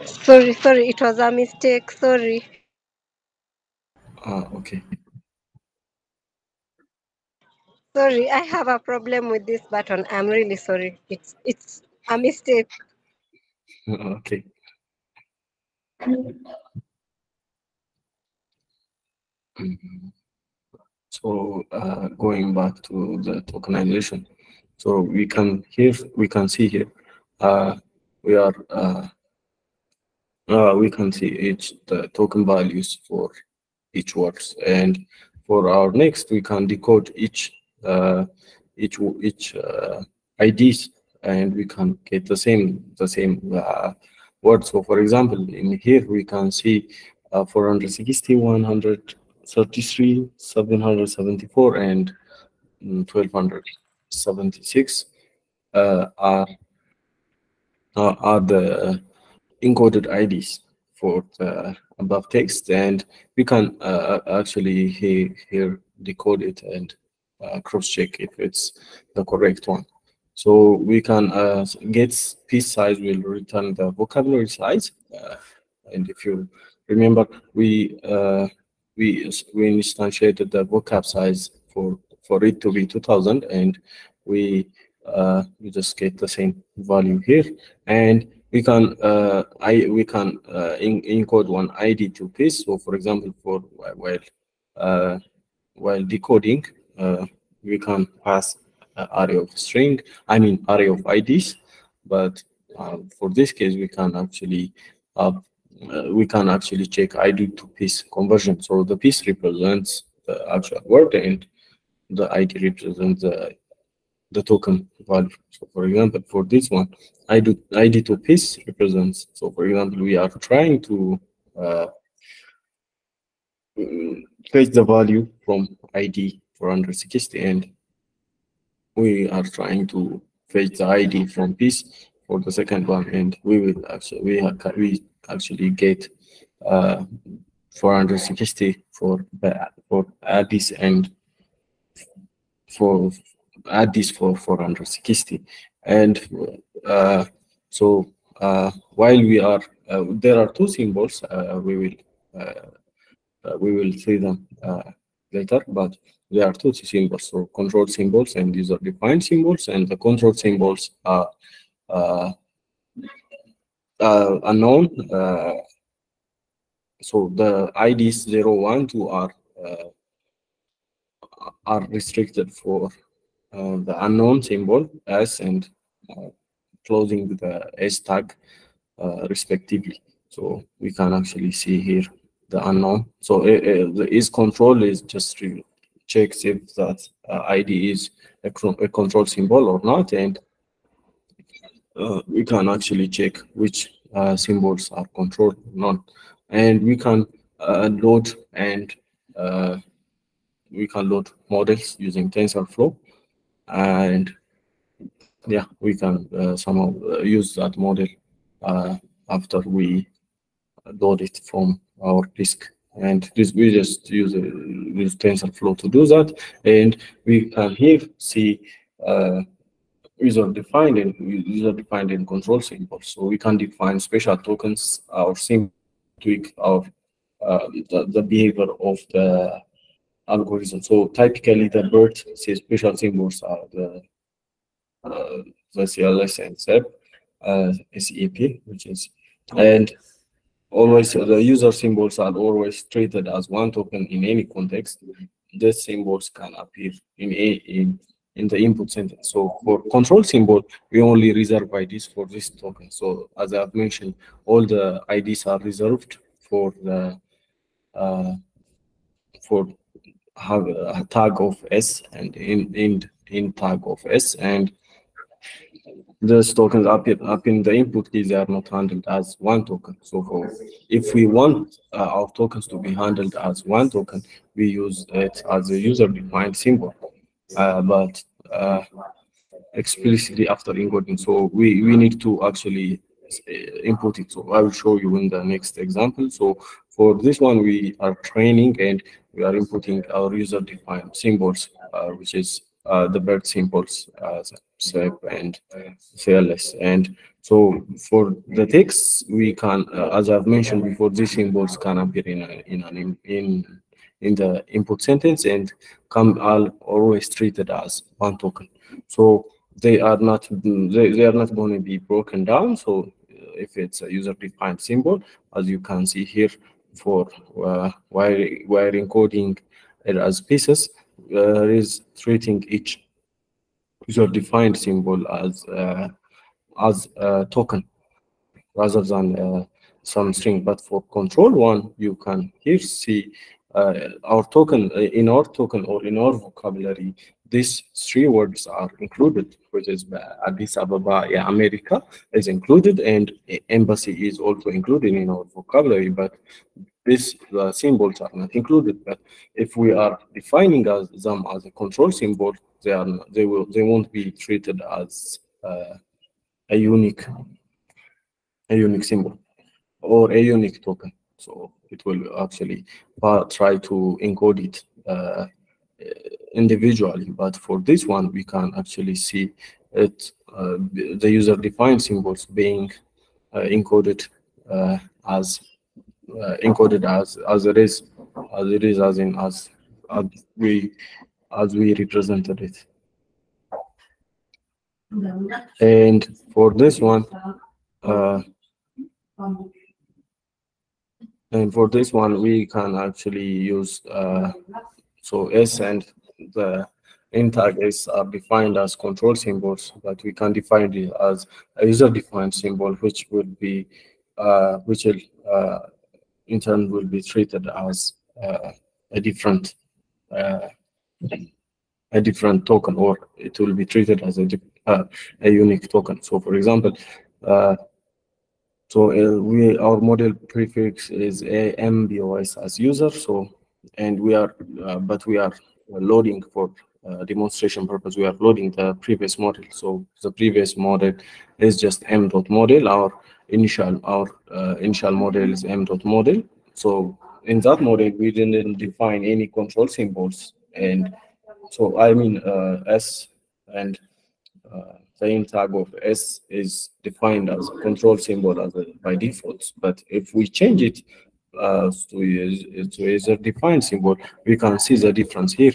Sorry, sorry, it was a mistake. Sorry. Ah, okay. Sorry, I have a problem with this button. I'm really sorry. It's it's a mistake. Okay. So uh, going back to the tokenization, so we can here we can see here uh, we are uh, uh, we can see each the token values for each words and for our next we can decode each uh, each each uh, IDs and we can get the same the same uh, word. So for example, in here we can see uh, 460, 133, 774, and 1276 mm, uh, are uh, are the encoded IDs for the above text, and we can uh, actually here, here decode it and uh, cross check if it's the correct one. So we can uh, get piece size will return the vocabulary size. Uh, and if you remember, we uh, we we instantiated the vocab size for for it to be 2000, and we uh, we just get the same value here, and we can uh, I we can uh, in, encode one ID to piece. So for example, for while uh, while decoding, uh, we can pass array of string, I mean array of IDs, but um, for this case, we can actually uh, uh, we can actually check ID to piece conversion. So the piece represents the actual word and the ID represents the the token value. So for example, for this one, ID, ID to piece represents. So for example, we are trying to uh, fetch the value from ID 460 and we are trying to fetch the ID from piece for the second one and we will actually we, have, we actually get uh, 460 for for Addis and for Addis for 460 and uh, so uh, while we are uh, there are two symbols uh, we will uh, we will see them later but there are two symbols so control symbols and these are defined symbols and the control symbols are uh, uh, unknown uh, so the IDs 0 1 2 are are restricted for the unknown symbol s and closing the s tag respectively. So we can actually see here the unknown. So the is control is just checks if that uh, ID is a, a, control symbol or not, and uh, we can actually check which uh, symbols are controlled or not. And we can uh, load and uh, we can load models using TensorFlow, and yeah, we can uh, somehow use that model after we load it from our disk and this we just use a, use TensorFlow to do that, and we can here see uh, user defined and user defined and control symbols. So we can define special tokens or sim tweak of uh, the, the behavior of the algorithm. So typically the BERT says special symbols are the uh, the CLS and SEP, uh, SEP, which is and always the user symbols are always treated as one token in any context. These symbols can appear in a in in the input sentence. So for control symbol, we only reserve IDs for this token. So as I've mentioned, all the IDs are reserved for the uh, for have a tag of S and in in in tag of S and those tokens up, up in the input keys, they are not handled as one token. So for, if we want uh, our tokens to be handled as one token, we use it as a user-defined symbol, uh, but uh, explicitly after encoding. So we, we need to actually uh, input it. So I will show you in the next example. So for this one, we are training and we are inputting our user-defined symbols, uh, which is uh, the BERT symbols, uh, and CLS. And so for the text, we can, uh, as I've mentioned before, these symbols can appear in a, in an in in the input sentence and come all always treated as one token. So they are not they, they are not going to be broken down. So if it's a user-defined symbol, as you can see here, for uh, while while encoding it as pieces, uh, is treating each user-defined symbol as uh, as a token rather than uh, some string. But for control one, you can here see uh, our token uh, in our token or in our vocabulary. These three words are included, which is Addis Ababa, yeah, America is included, and embassy is also included in our vocabulary. But these uh, symbols are not included. But if we are defining as, them as a control symbol, they are they will they won't be treated as uh, a unique a unique symbol or a unique token. So it will actually try to encode it uh, individually. But for this one, we can actually see it uh, the user defined symbols being uh, encoded uh, as uh, encoded as as it is as it is as in as, as we as we represented it. And for this one uh, and for this one we can actually use uh, so s and the in tag is are defined as control symbols but we can define it as a user defined symbol which would be uh, which will uh, in turn will be treated as uh, a different uh, a different token or it will be treated as a, uh, a unique token. So for example, uh, so uh, we our model prefix is a mbos as user. So and we are uh, but we are loading for uh, demonstration purpose. We are loading the previous model. So the previous model is just m dot model. Our initial our uh, initial model is m dot model. So in that model we didn't define any control symbols and so I mean uh, S and uh, int tag of S is defined as a control symbol as a, by default. But if we change it uh, to, to as a defined symbol, we can see the difference here.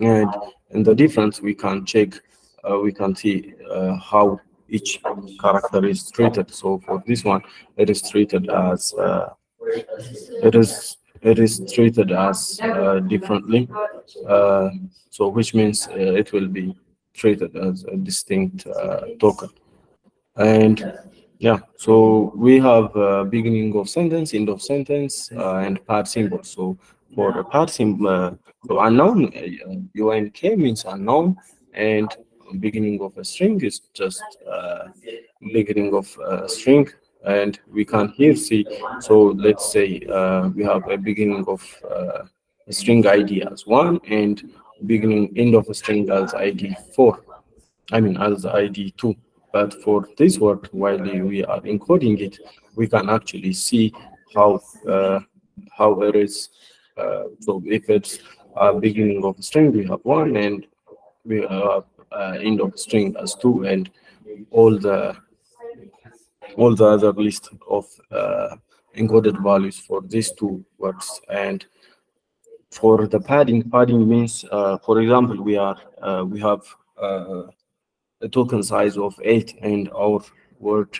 And in the difference, we can check, uh, we can see uh, how each character is treated. So for this one, it is treated as uh, it is it is treated as uh, differently. Uh, so which means uh, it will be treated as a distinct uh, token. And yeah, so we have uh, beginning of sentence, end of sentence, uh, and part symbol. So for the part symbol, so unknown, UNK means unknown, and beginning of a string is just beginning of a string and we can here see so let's say uh, we have a beginning of uh, a string id as one and beginning end of a string as id four. I mean as id two. But for this word while we are encoding it we can actually see how uh, how it is uh, so if it's a beginning of a string we have one and we have uh, end of string as two and all the all the other list of uh, encoded values for these two words. And for the padding, padding means, uh, for example, we are uh, we have uh, a token size of eight, and our word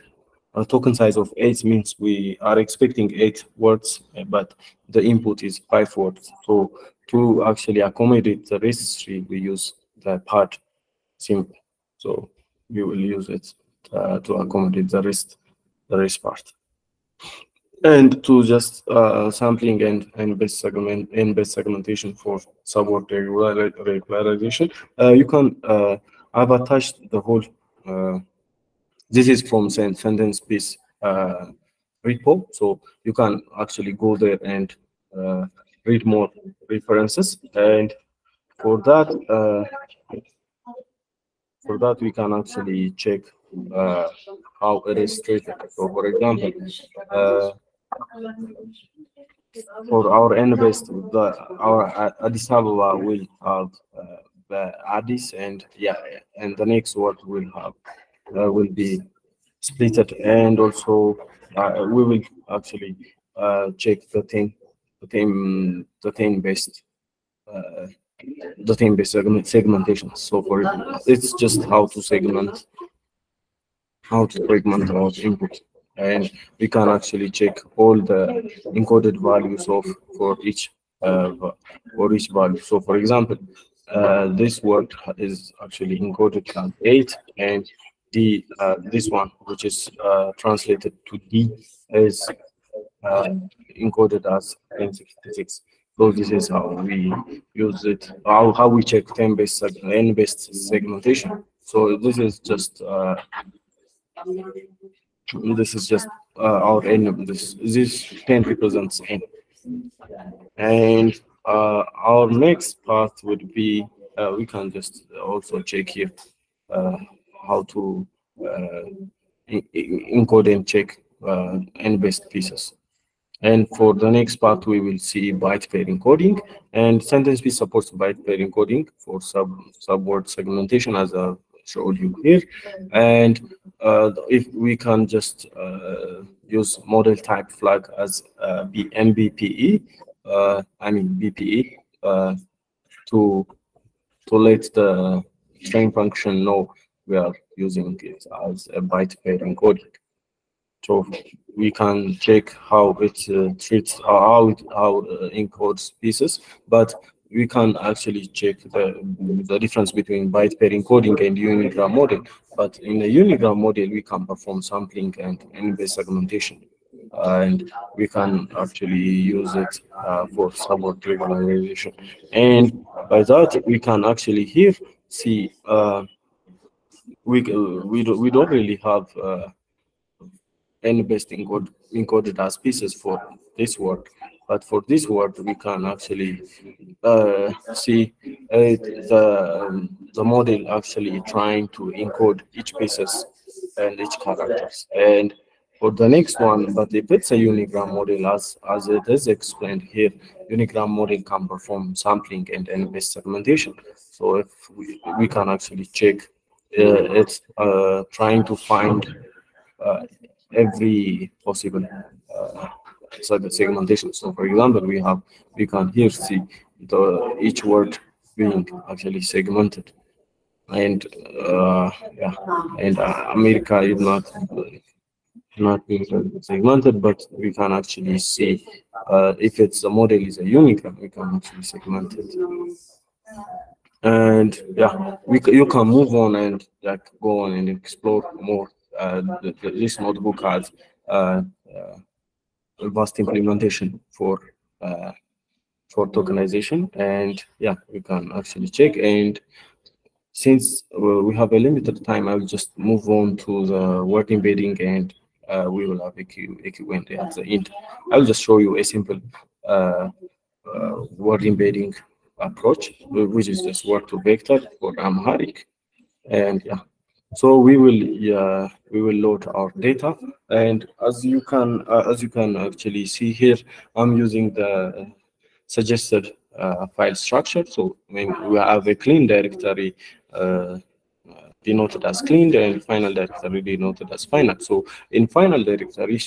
a token size of eight means we are expecting eight words, but the input is five words. So to actually accommodate the registry, we use the pad symbol. So we will use it uh, to accommodate the rest the rest part. And to just uh, sampling and, and best segment and best segmentation for subword regular, regularization, uh, you can uh, I've attached the whole uh, this is from sentence piece uh, repo, so you can actually go there and uh, read more references. And for that, for that we can actually check uh, how it is treated. So, for example, uh, for our n-best, the our Addis Ababa will have uh, the Addis, and yeah, and the next word will have uh, will be splitted, and also uh, we will actually uh, check the thing, the theme, the theme based. Uh, the theme based segmentation. So for it's just how to segment how to break our input. And we can actually check all the encoded values of for each uh, for each value. So for example uh, this word is actually encoded as 8 and the uh, this one which is uh, translated to d is uh, encoded as 1066 so this is how we use it how, how we check 10 based n-best segmentation. So this is just uh, this is just uh, our n. This this 10 represents n. And uh, our next part would be uh, we can just also check here uh, how to uh, encode and check uh, n-best pieces. And for the next part, we will see byte pair encoding and sentence piece supports byte pair encoding for sub subword segmentation as a showed you here. And uh, if we can just uh, use model type flag as uh, MBPE, I mean BPE, to to let the train function know we are using it as a byte pair encoding. So we can check how it uh, treats how it how uh, encodes pieces, but we can actually check the, the difference between byte pair encoding and unigram model. But in the unigram model, we can perform sampling and n-best segmentation. and we can actually use it uh, for subword regularization. And by that, we can actually here see uh, we we don't, we don't really have uh, any best encode, encoded as pieces for this word, but for this word we can actually uh, see uh, the um, the model actually trying to encode each pieces and each characters and for the next one, but if it's a unigram model, as, as it is explained here, unigram model can perform sampling and N-best segmentation. So if we, we can actually check, uh, it's uh, trying to find uh, every possible uh, segmentation. So for example, we have, we can here see the each word being actually segmented. And uh, yeah, and uh, America is not not being segmented, but we can actually see uh, if it's a model is a unigram, we can actually segment it. And yeah, we you can move on and like go on and explore more. Uh, the, the, this notebook has uh, uh, vast implementation for uh, for tokenization, and yeah, we can actually check. And since we have a limited time, I'll just move on to the word embedding and uh, we will have a Q, a Q and at the end. I'll just show you a simple uh, uh, word embedding approach, which is just word to vector for Amharic. And yeah, so we will uh, we will load our data, and as you can uh, as you can actually see here, I'm using the suggested uh, file structure. So we have a clean directory denoted as cleaned and final directory denoted as final. So in final directory,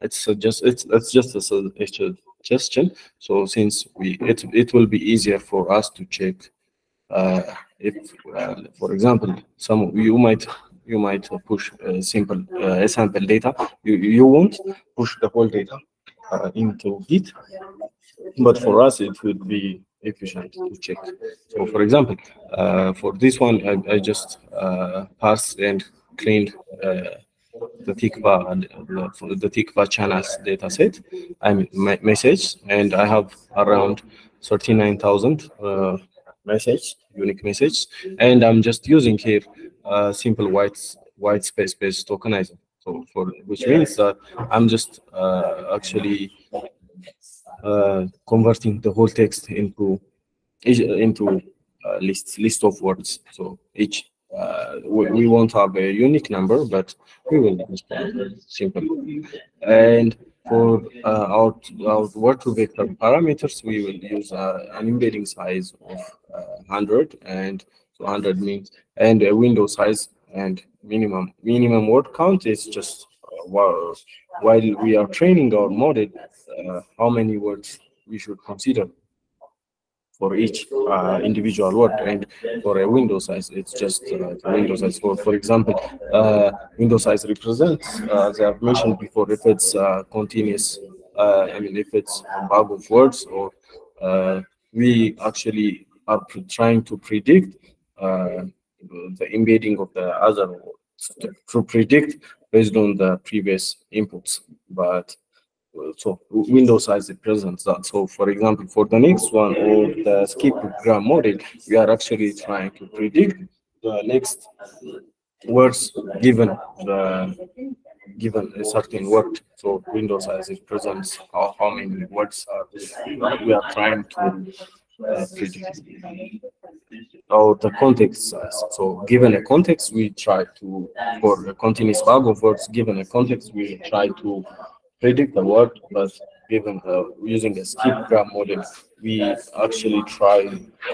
it's just it's it's just a, suggestion. So since we it it will be easier for us to check uh, if, uh, for example, some you might you might push a simple uh, sample data. You you won't push the whole data uh, into Git, but for us it would be efficient to check. So for example, uh, for this one, I, I just uh, passed and cleaned uh, the Tikvah the, the channels dataset, I message, and I have around 39,000 uh, message, unique message, and I'm just using here uh, simple white white space based tokenizer. So for which means that I'm just uh, actually uh, converting the whole text into into uh, list list of words. So each uh, we, we, won't have a unique number, but we will just simple. And for uh, our, our word to vector parameters, we will use uh, an embedding size of 100, uh, and so 100 means and a window size and minimum minimum word count is just while, while we are training our model, uh, how many words we should consider for each uh, individual word and for a window size it's just uh, window size. For for example uh, window size represents uh, as i've mentioned before if it's uh, continuous uh, i mean if it's a bag of words or we actually are trying to predict the embedding of the other to predict based on the previous inputs. But Uh, so window size represents that. So for example, for the next one or the skip gram model, we are actually trying to predict the next words given the given a certain word. So window size represents how, how many words are we are trying to uh, predict. Or the context size. So given a context, we try to, for a continuous bag of words, given a context, we try to predict the word, but given uh, using a skip gram model, we actually try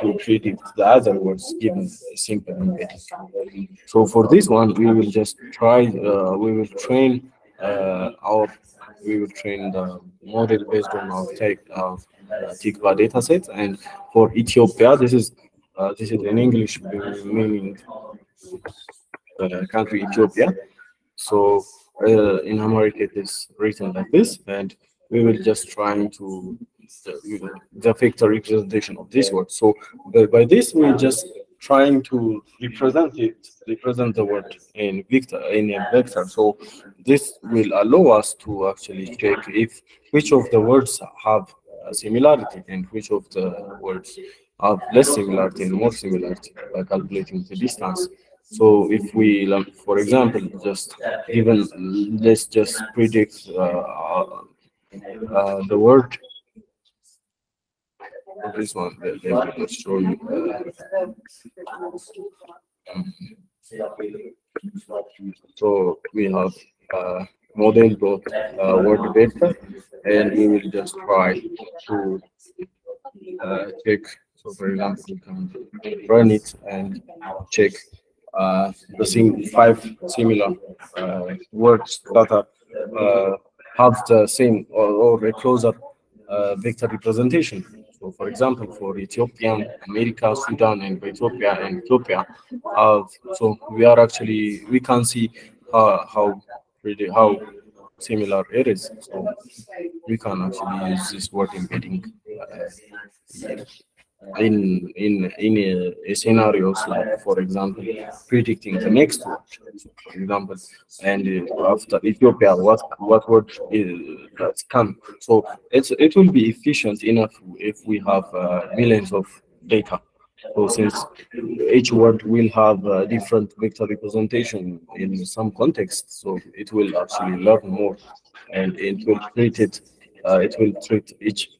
to predict the other words given a simple embedding. So for this one, we will just try, uh, we will train uh, our, we will train the model based on our take of uh, Tikvah dataset. And for Ethiopia, this is uh, this is in English meaning uh, country Ethiopia. So uh, in Amharic it is written like this, and we will just try to the, the vector representation of this word. So by, by this we just trying to represent it, represent the word in vector in a vector. So this will allow us to actually check if which of the words have a similarity and which of the words have less similarity and more similarity by calculating the distance. So if we, for example, just even let's just predict uh, uh, the word this one that they will show you. Uh, so we have uh, model dot uh, word vector, and we will just try to uh, check. So for example, we can run it and check the same five similar uh, words that are, have the same or, or a closer uh, vector representation. So for example, for Ethiopian, America, Sudan, and Ethiopia and Ethiopia, uh, so we are actually, we can see how really how similar it is. So we can actually use this word embedding uh, in in in scenarios like for example predicting the next word for example and uh, after ethiopia what what word is that's come. So it's it will be efficient enough if we have uh, millions of data. So since each word will have a different vector representation in some context so it will actually learn more and it will treat it uh, it will treat each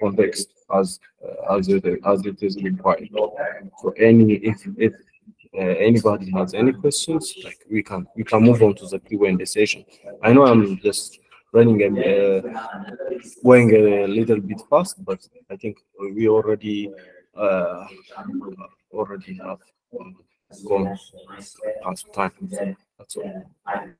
context as uh, as it as it is required. So any if if uh, anybody has any questions, like we can we can move on to the Q&A session. I know I'm just running and uh, going a little bit fast, but I think we already already have gone past time. That's all.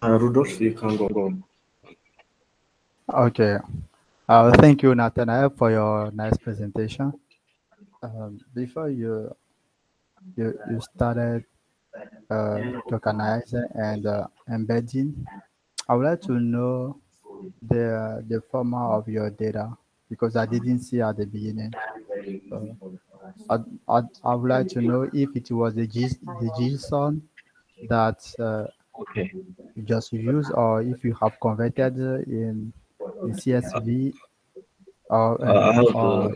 Uh, Rudolph, you can go on. Okay. Uh, thank you, Nathanael, for your nice presentation. Um, before you you, you started uh, tokenizing and uh, embedding, I would like to know the the format of your data because I didn't see at the beginning. So I, I, I would like to know if it was the, G, the JSON that uh, Okay. you just use or if you have converted in, in CSV or, Uh, I or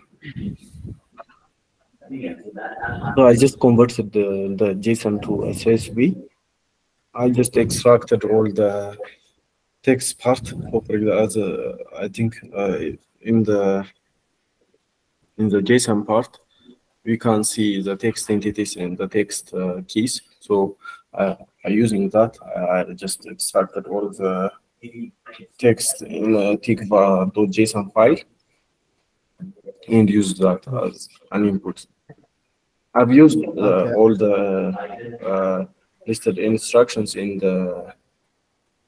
So I just converted the, the JSON to CSV. I just extracted all the text part as a, I think uh, in the in the JSON part we can see the text entities and the text uh, keys. So uh, using that, I just extracted all the text in a tikva.json file and used that as an input. I've used uh, Okay. all the uh, listed instructions in the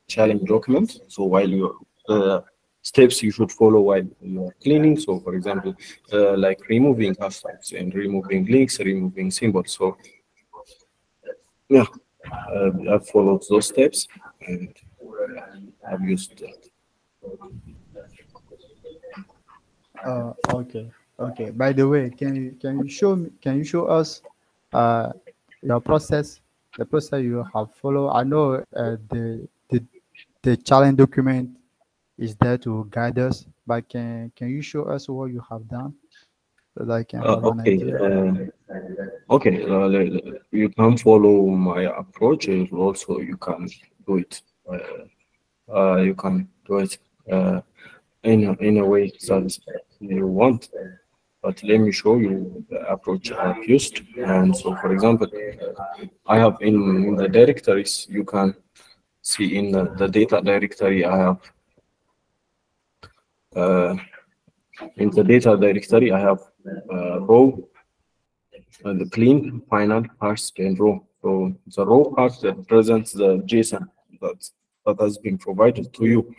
challenge document. So while you uh, steps you should follow while you are cleaning. So for example, uh, like removing hashtags and removing links, removing symbols. So yeah, uh, I've followed those steps and I've used that. uh, okay okay. By the way can you can you show me can you show us uh, your process the process you have followed? I know uh, the, the the challenge document is there to guide us but can can you show us what you have done i can Uh, okay, uh, okay. Uh, you can follow my approach. Also, you can do it. Uh, uh, you can do it uh, in a, in a way that you want. But let me show you the approach I've used. And so, for example, uh, I have in, in the directories. You can see in the, the data directory. I have uh, in the data directory. I have uh, row uh, the clean, final, parsed, and row. So the row part that represents the JSON that that has been provided to you.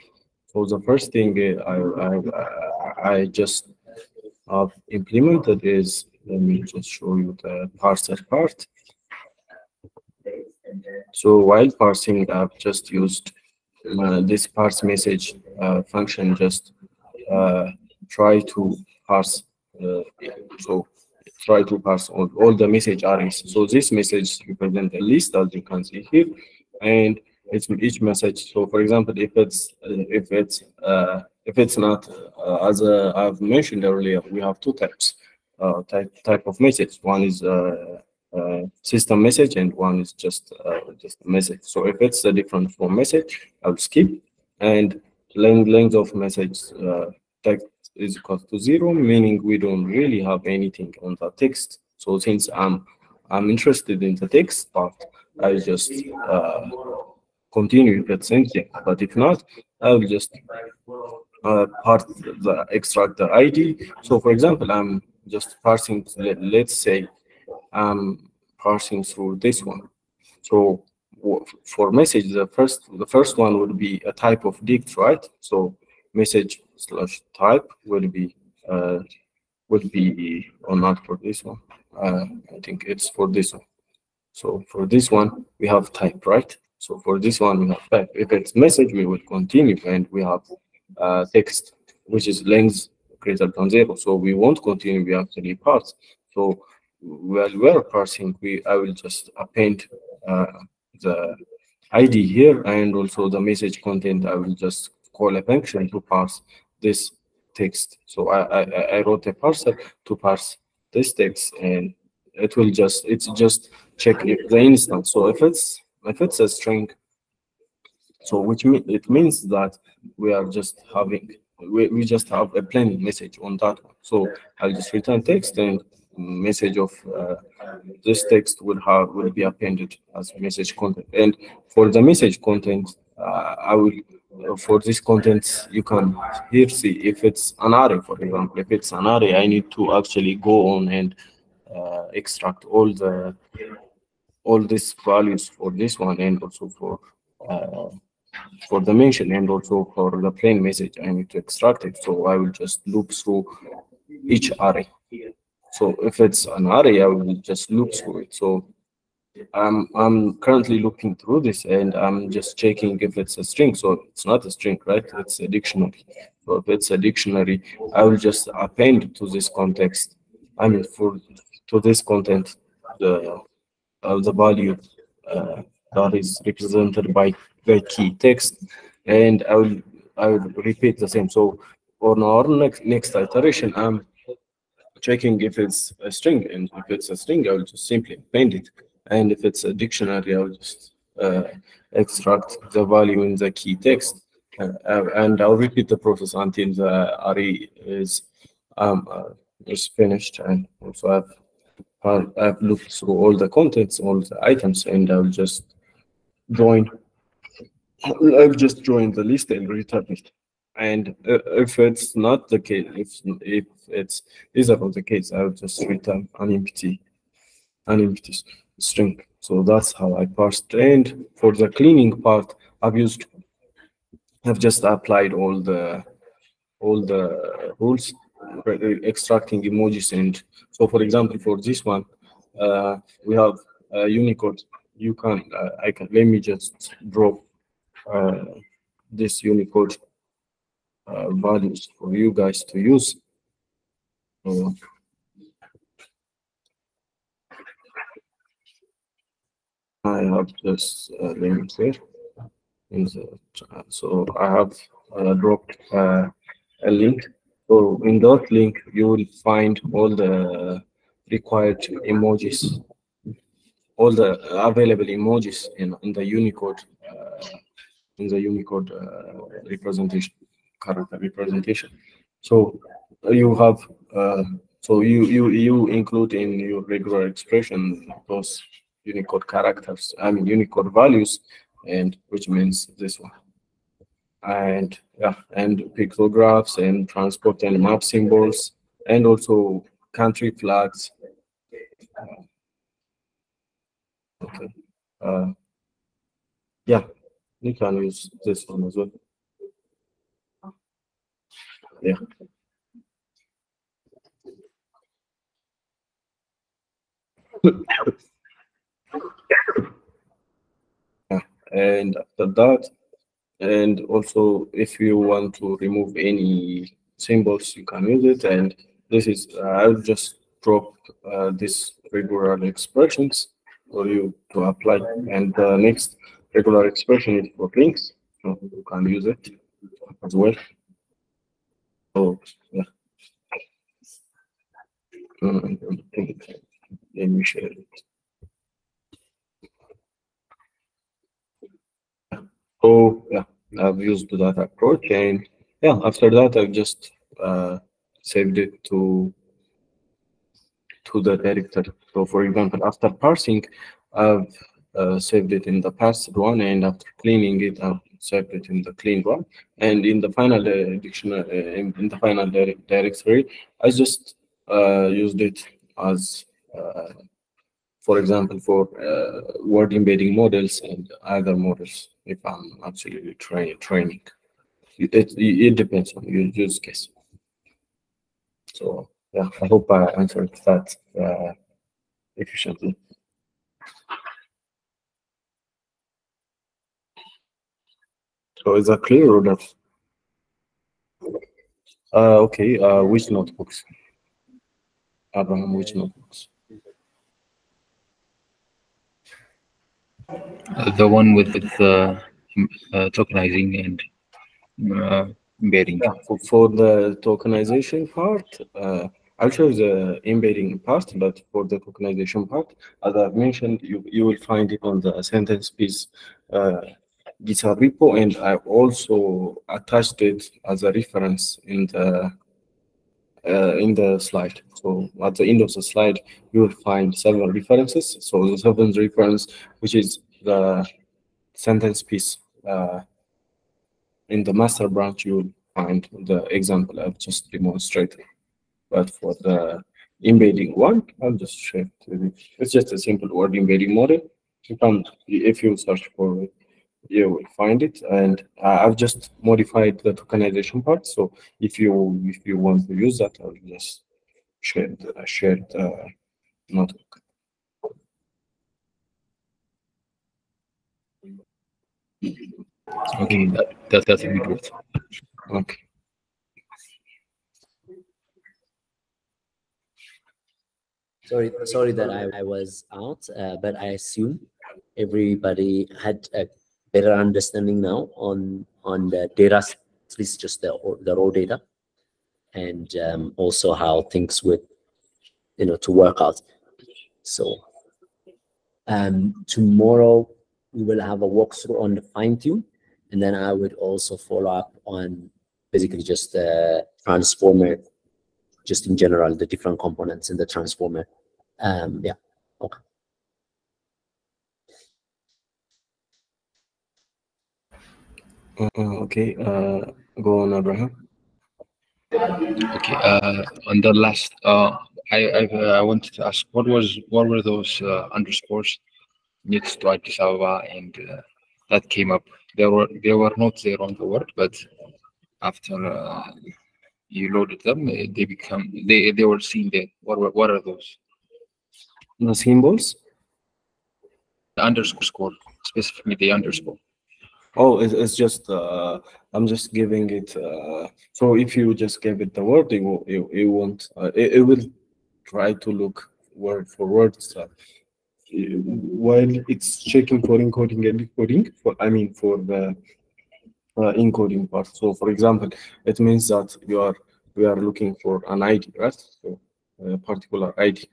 So the first thing uh, I I, I- I just have implemented is let me just show you the parser part. So while parsing, I've just used uh, this parse message uh, function just uh, try to parse uh, so try to pass all, all the message arrays so this message represent a list as you can see here. And it's each message so for example if it's if it's uh, if it's not uh, as uh, I've mentioned earlier we have two types uh, type type of message. One is uh, uh, system message and one is just just message. So if it's a different from message I'll skip. And length length of message text is equal to zero meaning we don't really have anything on the text so since I'm I'm interested in the text part I just continue if it's anything. But if not, I will just uh, part the extract the ID. So for example, I'm just parsing, let, let's say I'm parsing through this one. So for message, the first the first one would be a type of dict, right? So message slash type will be uh, would be or not for this one. Uh, I think it's for this one. So for this one, we have type, right? So for this one, we have type. If it's message, we will continue and we have uh, text, which is length greater than zero. So we won't continue, we actually parse. So while we're parsing, we I will just append uh, the ID here and also the message content. I will just call a function to parse this text. So I, I, I wrote a parser to parse this text and it will just, it's just check the instance. So if it's if it's a string, so which mean it means that we are just having we, we just have a plain message on that one. So I'll just return text and message of uh, this text would have will be appended as message content. And for the message content, uh, I will for this content you can here see if it's an array, for example. If it's an array, I need to actually go on and uh, extract all the all these values for this one and also for uh, for the mention and also for the plain message I need to extract it. So I will just loop through each array. So if it's an array I will just loop through it. So I'm I'm currently looking through this and I'm just checking if it's a string. So it's not a string right? It's a dictionary. So if it's a dictionary I will just append to this context. I mean for to this content the of the value uh, that is represented by the key text. And I will I will repeat the same. So on our next next iteration I'm checking if it's a string. And if it's a string I will just simply append it and if it's a dictionary I will just uh, extract the value in the key text uh, and I'll repeat the process until the array is um, uh, is finished and also I've I've looked through all the contents, all the items, and I'll just join. I'll just join the list and return it. And uh, if it's not the case, if if it's is about the case, I'll just return an empty, an empty string. So that's how I parsed. And for the cleaning part, I've used, I've just applied all the all the rules extracting emojis and so for example for this one uh, we have uh, unicode you can uh, i can let me just drop uh, this unicode uh, values for you guys to use so, I have this uh, link here in the so I have uh, dropped uh, a link. So in that link, you will find all the required emojis, all the available emojis in, in the Unicode, uh, in the Unicode uh, representation, representation. So you have, uh, so you, you, you include in your regular expression those Unicode characters, I mean Unicode values, and which means this one and yeah, and pictographs and transport and map symbols, and also country flags. Okay. Uh, yeah, you can use this one as well. Yeah. [laughs] and after that, and also if you want to remove any symbols, you can use it. And this is, uh, I'll just drop uh, this regular expressions for you to apply. And the next regular expression is for links, so you can use it as well. So yeah. Mm, Let me share it. So yeah, I've used that approach, and yeah, after that I've just uh, saved it to to the directory. So for example, after parsing, I've uh, saved it in the parsed one, and after cleaning it, I've saved it in the cleaned one. And in the final uh, dictionary, uh, in, in, the final directory, I just uh, used it as, uh, for example, for uh, word embedding models and other models. If I'm actually tra training, it, it it depends on your use case. So yeah, I hope I answered that uh, efficiently. So is that clear or not? Uh, okay, uh, which notebooks? Abraham, which notebooks? The one with, the uh, tokenizing and uh, embedding. Yeah, for, for the tokenization part, uh, I'll show the embedding part, but for the tokenization part, as I've mentioned, you, you will find it on the sentence piece uh, GitHub repo, and I also attached it as a reference in the uh, in the slide. So at the end of the slide, you will find several references. So the seventh reference, which is the sentence piece uh, in the master branch, you will find the example I've just demonstrated. But for the embedding one, I'll just share it. It's just a simple word embedding model. If you search for it, you will find it. And uh, I've just modified the tokenization part. So if you if you want to use that, I'll just share the share the notebook. Okay, that, that that's a good word. Okay. Sorry, sorry that I, I was out, uh, but I assume everybody had a better understanding now on on the data, at least just the the raw data, and um, also how things would, you know, to work out. So um, tomorrow we will have a walkthrough on the fine tune, and then I would also follow up on basically just the transformer just in general, the different components in the transformer. Um, yeah, okay. Uh, okay, uh, go on, Abraham. Okay, uh, on the last, uh, I I, I wanted to ask, what was what were those uh, underscores next to Addis Ababa, and uh, that came up. There were they were not there on the word, but after uh, you loaded them, they become they they were seen there. What what are those? The symbols. The underscore, specifically the underscore. Oh, it's, it's just uh, I'm just giving it. Uh, so if you just give it the word, it will it, it won't uh, it, it will try to look word for word stuff. While it's checking for encoding and decoding, for I mean for the uh, encoding part. So for example, it means that you are we are looking for an ID, right? So a particular ID.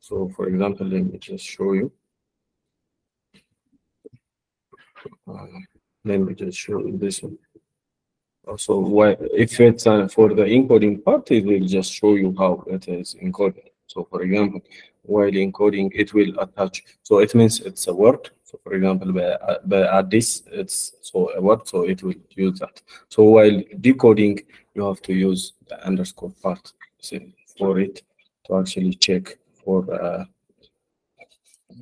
So for example, let me just show you. Uh, let me just show you this one. So why, if it's uh, for the encoding part, it will just show you how it is encoded. So for example, while encoding, it will attach. So it means it's a word. So for example, by, by this, it's so a word, so it will use that. So while decoding, you have to use the underscore part for it to actually check for uh,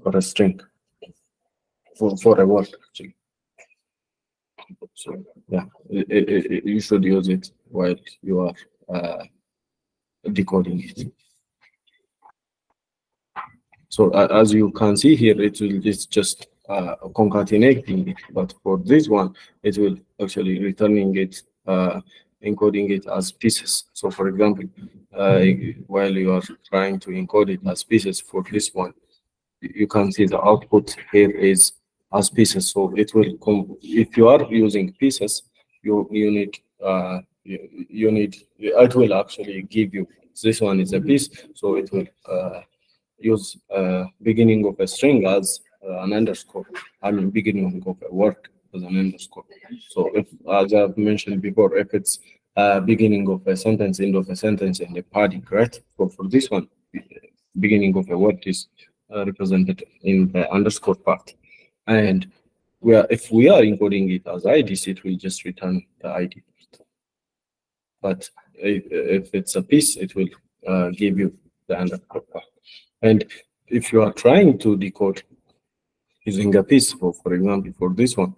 for a string for for a word actually. So yeah, it, it, it, you should use it while you are uh, decoding it. So uh, as you can see here, it will it's just uh, concatenating it, but for this one, it will actually returning it, uh, encoding it as pieces. So for example, uh, while you are trying to encode it as pieces for this one, you can see the output here is as pieces. So it will come, if you are using pieces, you, you need, uh, you, you need, it will actually give you, this one is a piece, so it will uh, use uh, beginning of a string as uh, an underscore. I mean, beginning of a word as an underscore. So if, as I've mentioned before, if it's uh, beginning of a sentence, end of a sentence, and a padding, right? So for this one, beginning of a word is uh, represented in the underscore part. And we are, if we are encoding it as IDs, it will just return the ID. But if, if it's a piece, it will uh, give you the underscore. And if you are trying to decode using a piece, for, for example, for this one,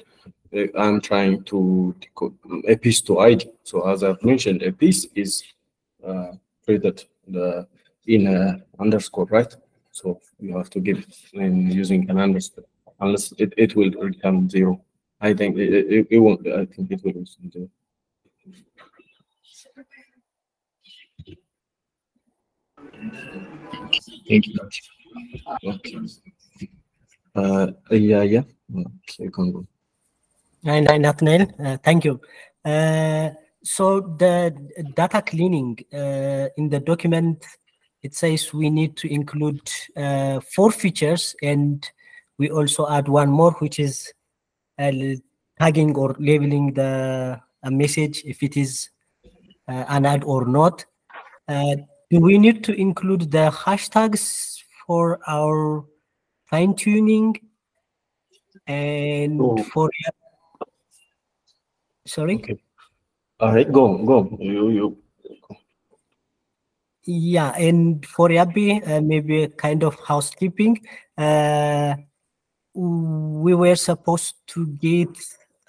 uh, I'm trying to decode a piece to ID. So as I've mentioned, a piece is uh, created the, in a underscore, right? So you have to give it in using an underscore, unless it, it will return zero. I think it, it, it won't, I think it will return zero. Thank you. Okay. Uh, yeah, yeah. Okay, can go. And, and Nathaniel, uh, thank you. Uh, so the data cleaning uh, in the document, it says we need to include uh, four features and we also add one more, which is uh, tagging or labeling the a message if it is uh, an ad or not. Uh, do we need to include the hashtags for our fine tuning and Oh. for sorry Okay. All right, go, go. You, you. yeah and for Yabi, uh, maybe a kind of housekeeping uh, we were supposed to get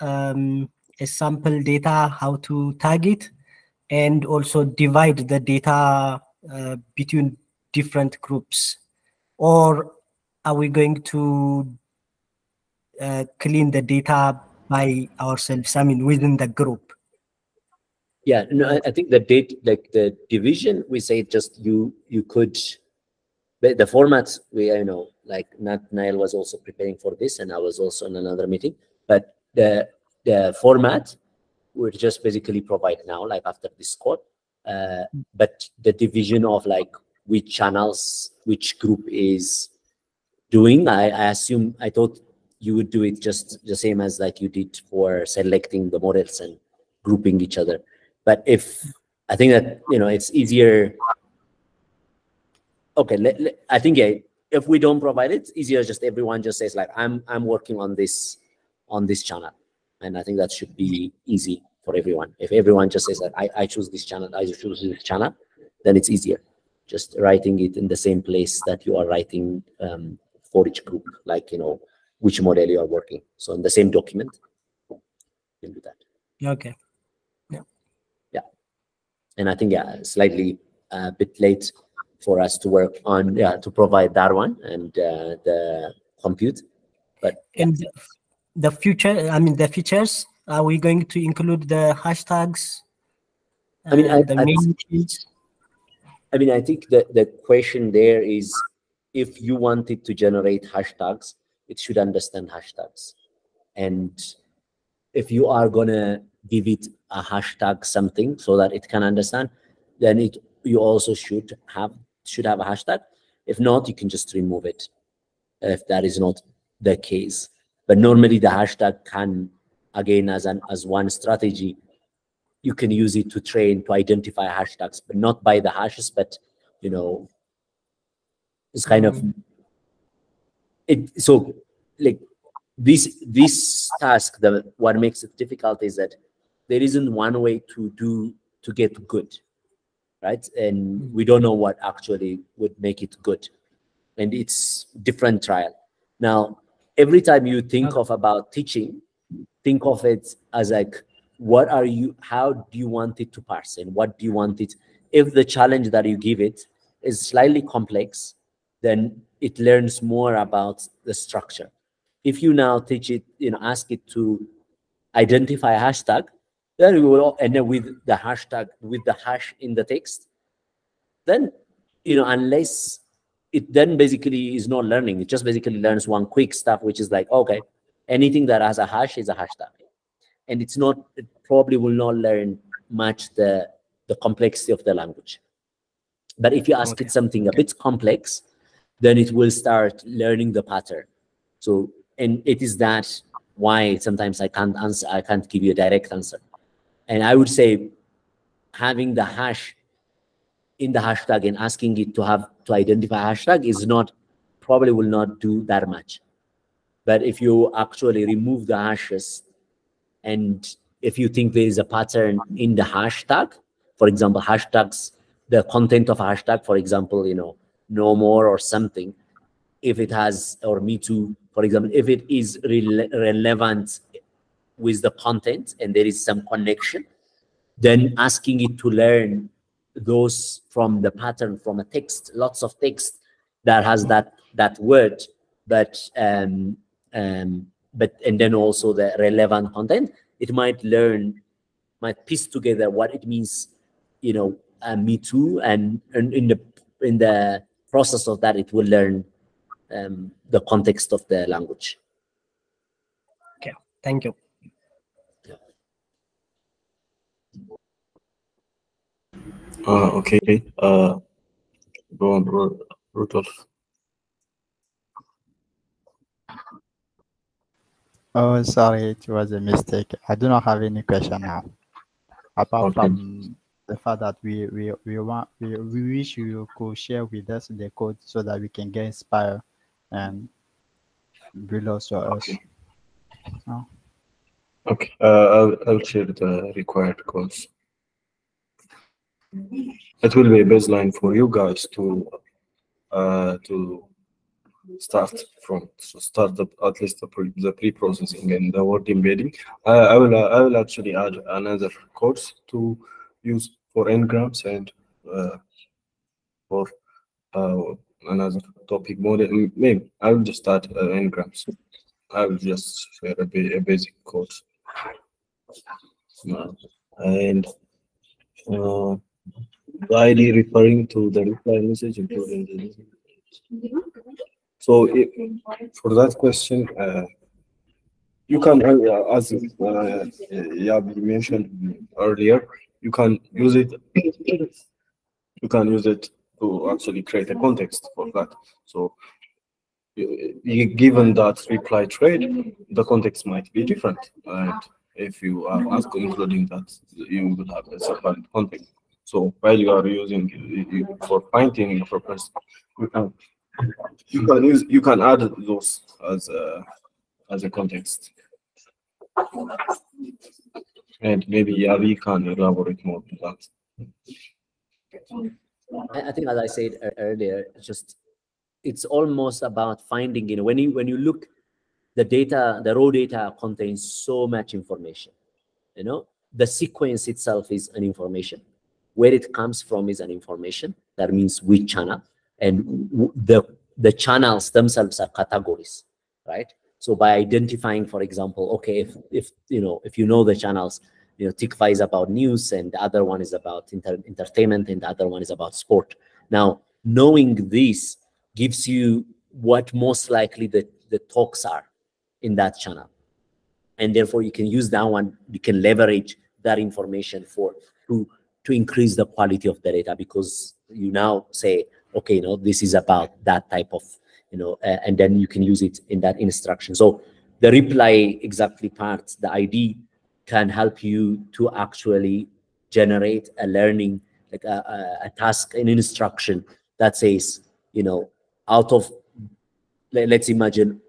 um, a sample data how to tag it and also divide the data uh, between different groups. Or are we going to uh, clean the data by ourselves? I mean within the group. Yeah, no, I- think the date, like the division, we say just you, you could, the, the formats, we, I know, like Nat Nile was also preparing for this and I was also in another meeting, but the, the format we're just basically provide now, like after this call. Uh, but the division of like which channels, which group is doing, I, I assume, I thought you would do it just the same as like you did for selecting the models and grouping each other. But if I think that you know it's easier. Okay, let, let- I think yeah, if we don't provide it, it's easier. Just everyone just says like I'm I'm working on this on this channel, and I think that should be easy for everyone. If everyone just says that I I choose this channel, I choose this channel, then it's easier. Just writing it in the same place that you are writing um, for each group, like you know which model you are working. So in the same document, you can do that. okay Yeah. Yeah. and I think yeah, slightly a bit late for us to work on yeah to provide that one and uh, the compute. But and the future i mean the features are we going to include the hashtags I mean, uh, I- the I- main? I mean, I think the the question there is if you wanted to generate hashtags, it should understand hashtags, and if you are gonna give it a hashtag something so that it can understand, then it you also should have should have a hashtag. If not, you can just remove it. If that is not the case, but normally the hashtag can again as an as one strategy you can use it to train to identify hashtags but not by the hashes but you know it's kind of it so like this this task the what makes it difficult is that there isn't one way to do to get good right? And we don't know what actually would make it good. And it's different trial. Now every time you think of about teaching think of it as like what are you how do you want it to parse and what do you want it? If the challenge that you give it is slightly complex then it learns more about the structure. If you now teach it, you know, ask it to identify a hashtag, then we will end up with the hashtag with the hash in the text. Then, you know, unless it then basically is not learning, it just basically learns one quick stuff, which is like, okay, anything that has a hash is a hashtag. And it's not, it probably will not learn much the, the complexity of the language. But if you ask okay. it something a bit complex, then it will start learning the pattern. So, and it is that why sometimes I can't answer, I can't give you a direct answer. And I would say having the hash in the hashtag and asking it to have to identify hashtag is not probably will not do that much. But if you actually remove the hashes and if you think there is a pattern in the hashtag, for example, hashtags, the content of a hashtag, for example, you know, no more or something, if it has, or me too, for example, if it is re relevant with the content and there is some connection, then asking it to learn those from the pattern from a text, lots of text that has that that word, but um, um, but and then also the relevant content, it might learn, might piece together what it means, you know, uh, me too, and, and in the in the process of that, it will learn um, the context of the language. Okay, thank you. Uh, okay. Uh, go on, Rudolph. Oh, sorry, it was a mistake. I do not have any question now. Apart okay. from the fact that we we we want we, we wish you could share with us the code so that we can get inspired and build also us. Okay. Oh. Okay. Uh, I'll I'll share the required codes it will be a baseline for you guys to uh, to start from. So start the, at least the, pre, the pre-processing and the word embedding. Uh, i will uh, i will actually add another course to use for n-grams and uh, for uh, another topic model maybe i will just start uh, n-grams. I will just share a, a basic course. And ID referring to the reply message including the so if, for that question uh, you can uh, as uh, Yabi mentioned earlier you can use it you can use it to actually create a context for that. So given that reply trade, the context might be different and if you are asking including that you will have a separate context so while you are using for the purpose, you can you can use you can add those as a as a context. And maybe Yabi can elaborate more on that. I think as I said uh, earlier, just it's almost about finding, you know, when you when you look the data, the raw data contains so much information. You know, the sequence itself is an information where it comes from is an information. That means which channel. And the, the channels themselves are categories, right? So by identifying, for example, okay, if, if you know, if you know the channels, you know, Tikvah is about news and the other one is about entertainment and the other one is about sport. Now, knowing this gives you what most likely the, the talks are in that channel. And therefore you can use that one, you can leverage that information for to to increase the quality of the data because you now say, okay, you know, this is about that type of, you know, uh, and then you can use it in that instruction. So the reply exactly part, the ID can help you to actually generate a learning, like a, a, a task, an instruction that says, you know, out of, let's imagine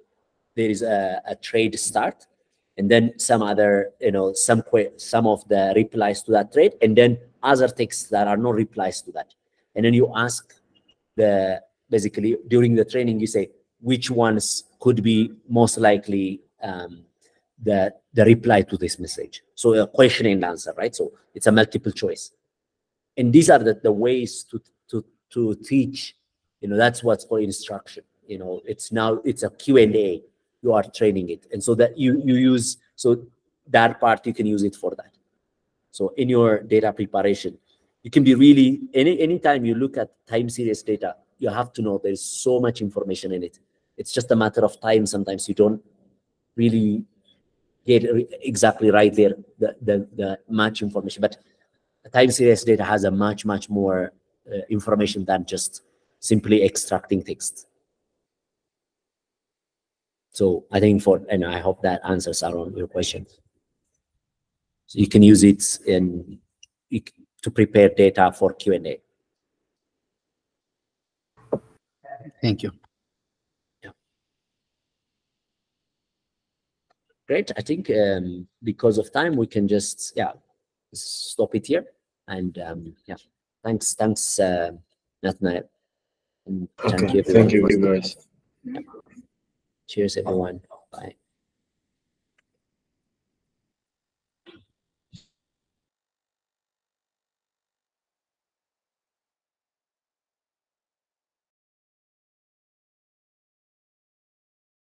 there is a, a trade start and then some other, you know, some some of the replies to that trade, and then other texts that are no replies to that. And then you ask the basically during the training, you say which ones could be most likely um, the the reply to this message. So a question and answer, right? So it's a multiple choice. And these are the, the ways to to to teach. You know, that's what's called instruction. you know, it's now it's a Q&A. You are training it. And so that you, you use, so that part, you can use it for that. So in your data preparation, you can be really, any anytime you look at time series data, you have to know there's so much information in it. It's just a matter of time. Sometimes you don't really get exactly right there, the, the, the much information. But time series data has a much, much more uh, information than just simply extracting text. So I think for, and I hope that answers around your questions. So you can use it in to prepare data for Q&A. Thank you. Yeah. Great. I think um, because of time, we can just, yeah, stop it here. And um, yeah, thanks, thanks, uh, Nathanael. And okay. thank you, thank you guys. Cheers, everyone. Bye.